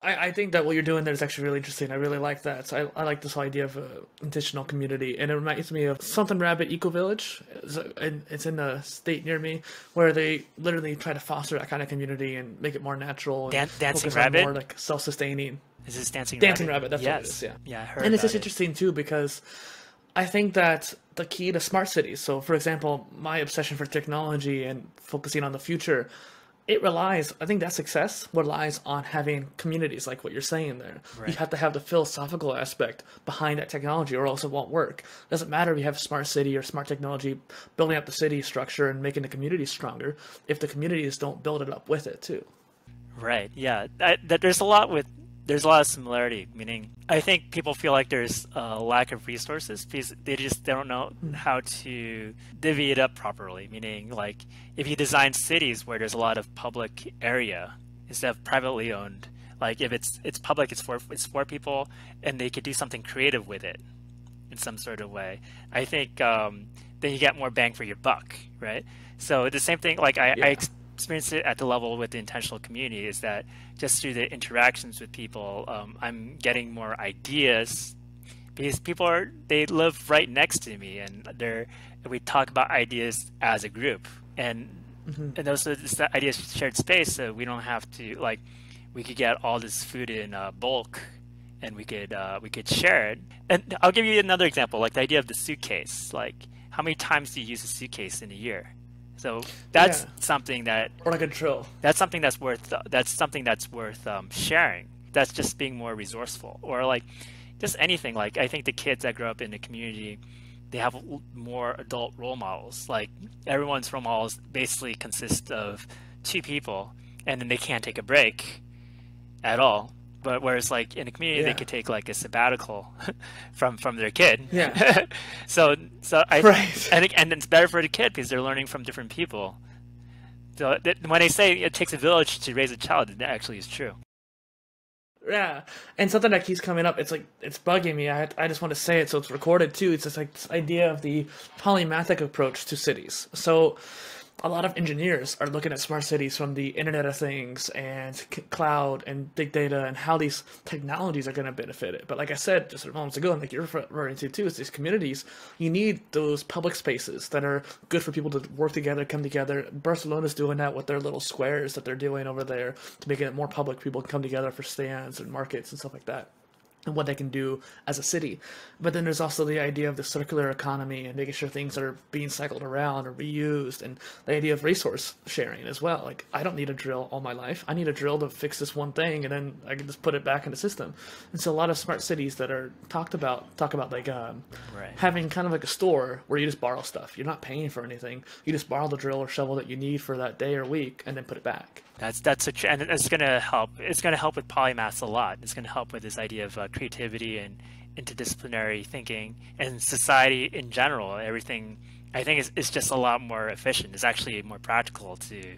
I, I think that what you're doing there is actually really interesting. I really like that. So I, I like this whole idea of an intentional community, and it reminds me of Something Rabbit Eco Village. Uh, it's in a state near me where they literally try to foster that kind of community and make it more natural. And Dan- dancing Rabbit, more like self-sustaining. Is this Dancing Dancing Rabbit? Rabbit that's yes. what it is. Yeah. Yeah, I heard. And it's just it. interesting too because I think that the key to smart cities. So, for example, my obsession for technology and focusing on the future, it relies. I think that success relies on having communities like what you're saying there. Right. You have to have the philosophical aspect behind that technology, or else it won't work. It doesn't matter if you have a smart city or smart technology building up the city structure and making the community stronger if the communities don't build it up with it too. Right. Yeah. I, that, there's a lot with there's a lot of similarity. Meaning, I think people feel like there's a lack of resources because they just they don't know Hmm. how to divvy it up properly. Meaning, like if you design cities where there's a lot of public area instead of privately owned, like if it's it's public, it's for it's for people, and they could do something creative with it in some sort of way. I think um, then you get more bang for your buck, right? So the same thing, like I, Yeah. I experienced it at the level with the intentional community, is that just through the interactions with people, um, I'm getting more ideas because people are they live right next to me, and they're we talk about ideas as a group, and and also it's the idea of shared space, so we don't have to like we could get all this food in uh, bulk and we could uh, we could share it. And I'll give you another example, like the idea of the suitcase. Like, how many times do you use a suitcase in a year? So that's Yeah. something that Or like a drill. that's something that's worth that's something that's worth um, sharing. That's just being more resourceful, or like just anything. Like I think the kids that grow up in the community, they have more adult role models. Like everyone's role models basically consist of two people, and then they can't take a break at all. But whereas like in a community, Yeah. they could take like a sabbatical from from their kid. Yeah. so so I Right. and it- and it's better for the kid because they're learning from different people. So th- when they say it takes a village to raise a child, it actually is true. Yeah, and something that keeps coming up, it's like it's bugging me. I I just want to say it so it's recorded too. It's just like this idea of the polymathic approach to cities. So, a lot of engineers are looking at smart cities from the Internet of Things and cloud and big data and how these technologies are going to benefit it. But like I said just a moment ago, and like you're referring to too, is these communities. You need those public spaces that are good for people to work together, come together. Barcelona's doing that with their little squares that they're doing over there to make it more public. People come together for stands and markets and stuff like that and what they can do as a city. But then there's also the idea of the circular economy and making sure things are being cycled around or reused, and the idea of resource sharing as well. Like, I don't need a drill all my life. I need a drill to fix this one thing, and then I can just put it back in the system. And so, a lot of smart cities that are talked about talk about like um, Right. having kind of like a store where you just borrow stuff. You're not paying for anything. You just borrow the drill or shovel that you need for that day or week, and then put it back. That's that's a and it's going to help. It's to help with polymaths a lot. It's going to help with this idea of uh, creativity and interdisciplinary thinking and society in general. Everything I think is it's just a lot more efficient. It's actually more practical to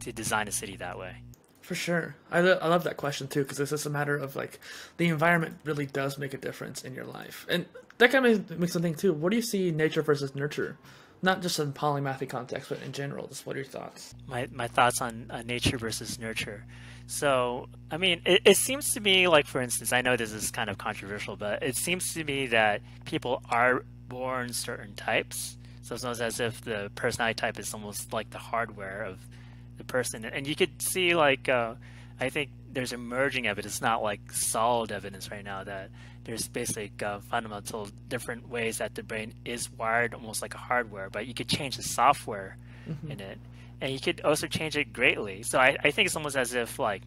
to design a city that way. For sure. I, lo- I love that question too because it's just a matter of like the environment really does make a difference in your life. And that kind of makes me think too. What do you see nature versus nurture? Not just in polymathy context, but in general. Just what are your thoughts? My, my thoughts on uh, nature versus nurture. So, I mean, it, it seems to me like, for instance, I know this is kind of controversial, but it seems to me that people are born certain types. So it's almost as if the personality type is almost like the hardware of the person. And you could see, like, uh, I think there's emerging evidence, it's not like solid evidence right now, that there's basic uh, fundamental different ways that the brain is wired almost like a hardware, but you could change the software mm-hmm. in it and you could also change it greatly. So I, I think it's almost as if like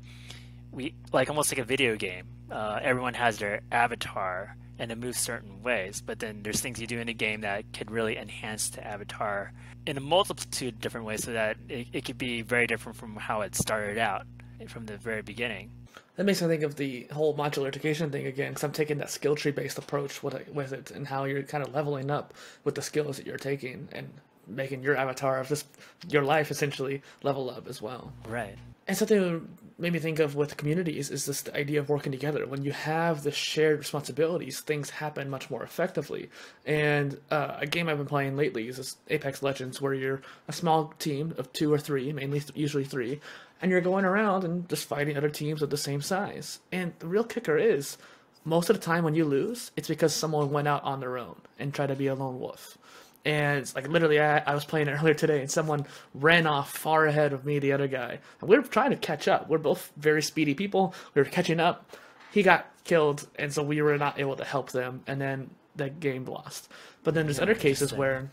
we like almost like a video game. Uh, everyone has their avatar and it moves certain ways, but then there's things you do in a game that could really enhance the avatar in a multitude of different ways, so that it, it could be very different from how it started out from the very beginning. That makes me think of the whole modular education thing again, because I'm taking that skill tree based approach with it, with it, and how you're kind of leveling up with the skills that you're taking, and making your avatar of this your life essentially level up as well. Right. And something that made me think of with communities is this idea of working together. When you have the shared responsibilities, things happen much more effectively. And uh, a game I've been playing lately is this Apex Legends, where you're a small team of two or three, mainly th- usually three, and you're going around and just fighting other teams of the same size. And the real kicker is, most of the time when you lose, it's because someone went out on their own and tried to be a lone wolf. And like literally I, I was playing it earlier today and someone ran off far ahead of me the other guy. And we are trying to catch up. We're both very speedy people. We were catching up. He got killed and so we were not able to help them. And then the game lost. But then there's yeah, other cases where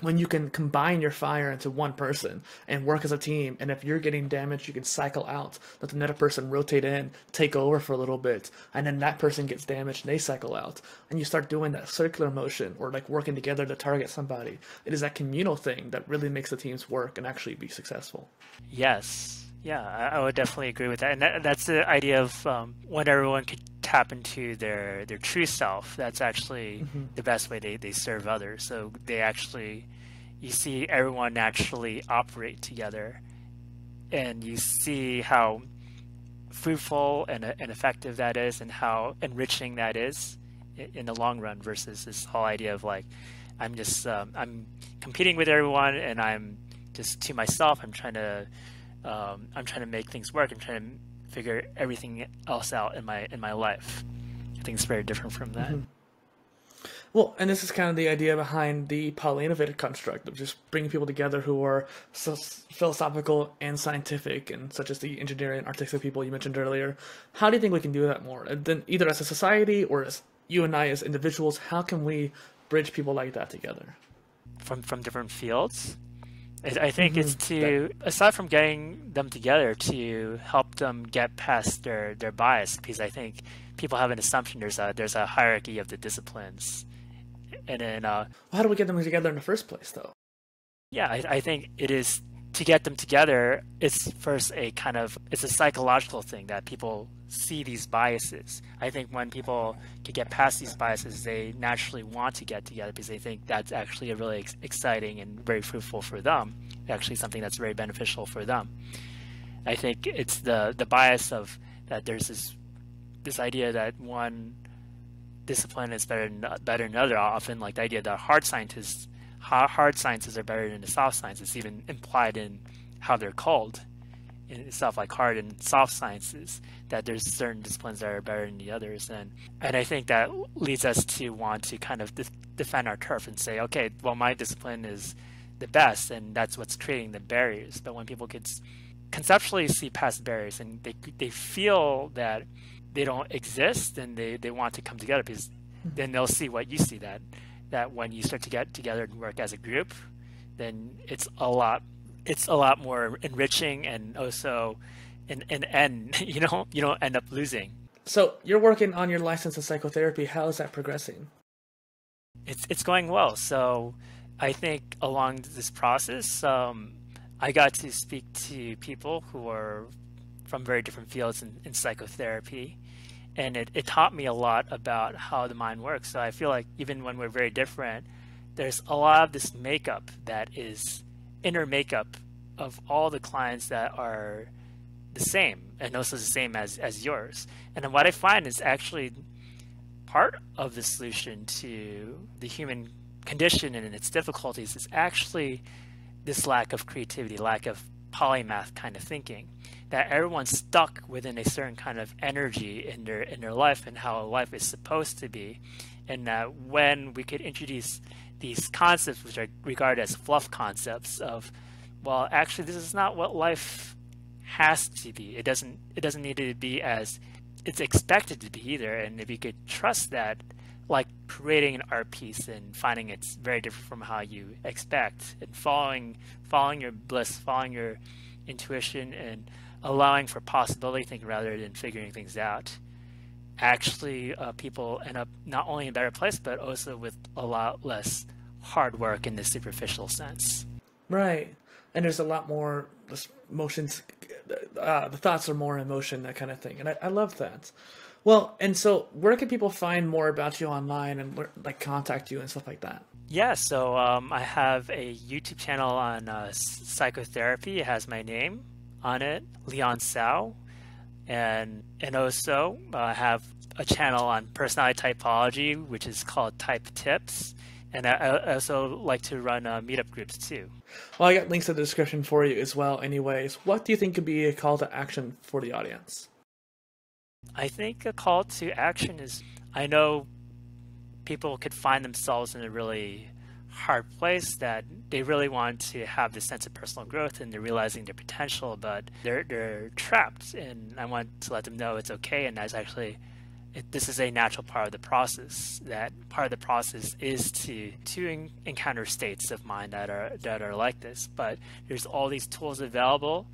when you can combine your fire into one person and work as a team and if you're getting damaged you can cycle out let another person rotate in take over for a little bit and then that person gets damaged and they cycle out. And you start doing that circular motion or like working together to target somebody. It is that communal thing that really makes the teams work and actually be successful. Yes yeah i, would definitely agree with that and that, that's the idea of um, when everyone could tap into their their true self that's actually mm-hmm. the best way they, they serve others so they actually you see everyone naturally operate together and you see how fruitful and, and effective that is and how enriching that is in the long run versus this whole idea of like i'm just um, i'm competing with everyone and i'm just to myself i'm trying to um, i'm trying to make things work i'm trying to figure everything else out in my in my life. I think it's very different from that. Mm-hmm. Well, and this is kind of the idea behind the polyinnovative construct of just bringing people together who are so philosophical and scientific, and such as the engineering and artistic people you mentioned earlier. How do you think we can do that more? And then, either as a society or as you and I as individuals, how can we bridge people like that together? From from different fields. I think mm-hmm. it's to aside from getting them together to help them get past their their bias because I think people have an assumption there's a there's a hierarchy of the disciplines, and then uh, how do we get them together in the first place though? Yeah, I, I think it is to get them together. It's first a kind of it's a psychological thing that people see these biases. I think when people can get past these biases, they naturally want to get together because they think that's actually a really ex- exciting and very fruitful for them. Actually, something that's very beneficial for them. I think it's the the bias of that there's this this idea that one discipline is better than better than another. Often, like the idea that hard scientists hard sciences are better than the soft sciences, even implied in how they're called in stuff like hard and soft sciences that there's certain disciplines that are better than the others. And and I think that leads us to want to kind of de- defend our turf and say okay well my discipline is the best and that's what's creating the barriers. But when people could conceptually see past barriers and they they feel that they don't exist and they they want to come together because mm-hmm. then they'll see what you see that that when you start to get together and work as a group then it's a lot it's a lot more enriching and also in in end you know you don't end up losing. So you're working on your license in psychotherapy. How is that progressing? It's it's going well. So i think along this process um, i got to speak to people who are from very different fields in, in psychotherapy and it, it taught me a lot about how the mind works so i feel like even when we're very different there's a lot of this makeup that is inner makeup of all the clients that are the same and also the same as, as yours. And then what I find is actually part of the solution to the human condition and its difficulties is actually this lack of creativity, lack of polymath kind of thinking. That everyone's stuck within a certain kind of energy in their in their life and how life is supposed to be. And that when we could introduce these concepts which are regarded as fluff concepts of well actually this is not what life has to be. It doesn't it doesn't need to be as it's expected to be either. And if you could trust that, like creating an art piece and finding it's very different from how you expect, and following following your bliss, following your intuition, and allowing for possibility thinking rather than figuring things out. Actually, uh, people end up not only in a better place, but also with a lot less hard work in the superficial sense. Right, and there's a lot more motions uh, the thoughts are more emotion, that kind of thing. And I, I love that. Well, and so where can people find more about you online and like contact you and stuff like that? Yeah, so um, I have a YouTube channel on uh, psychotherapy. It has my name on it, Leon Tsao, and and also uh, I have a channel on personality typology, which is called Type Tips, and I, I also like to run uh, meetup groups too. Well, I got links in the description for you as well. Anyways, what do you think could be a call to action for the audience? I think a call to action is I know people could find themselves in a really hard place that they really want to have this sense of personal growth and they're realizing their potential, but they're they're trapped. And I want to let them know it's okay and that's actually it, this is a natural part of the process. That part of the process is to to encounter states of mind that are that are like this. But there's all these tools available,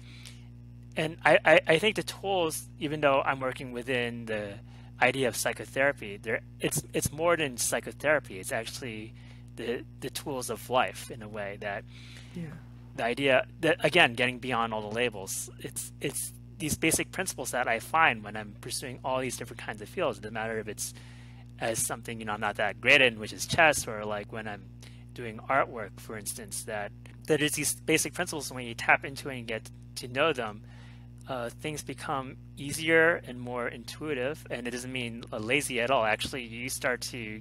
and I, I, I think the tools, even though I'm working within the idea of psychotherapy, there it's it's more than psychotherapy. It's actually the the tools of life in a way that yeah. the idea that again getting beyond all the labels. It's it's these basic principles that I find when I'm pursuing all these different kinds of fields. It doesn't matter if it's as something you know I'm not that great in, which is chess, or like when I'm doing artwork, for instance, that that is these basic principles. When you tap into it and get to know them, uh, things become easier and more intuitive. And it doesn't mean lazy at all. Actually, you start to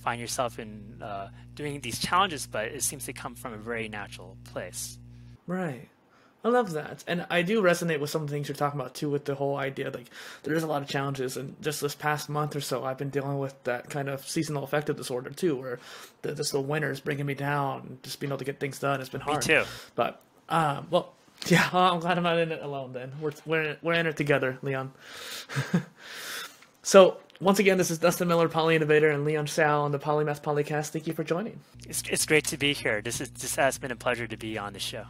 find yourself in uh, doing these challenges, but it seems to come from a very natural place. Right. I love that, and I do resonate with some of the things you're talking about too, with the whole idea like there is a lot of challenges, and just this past month or so, I've been dealing with that kind of seasonal affective disorder too, where the, just the winter is bringing me down. Just being able to get things done has been hard. Me too. But um, well, yeah, I'm glad I'm not in it alone. Then we're we're we're in it together, Leon. so once again, this is Dustin Miller, Poly Innovator, and Leon Tsao on the Polymath Polycast. Thank you for joining. It's, it's great to be here. This is this has been a pleasure to be on the show.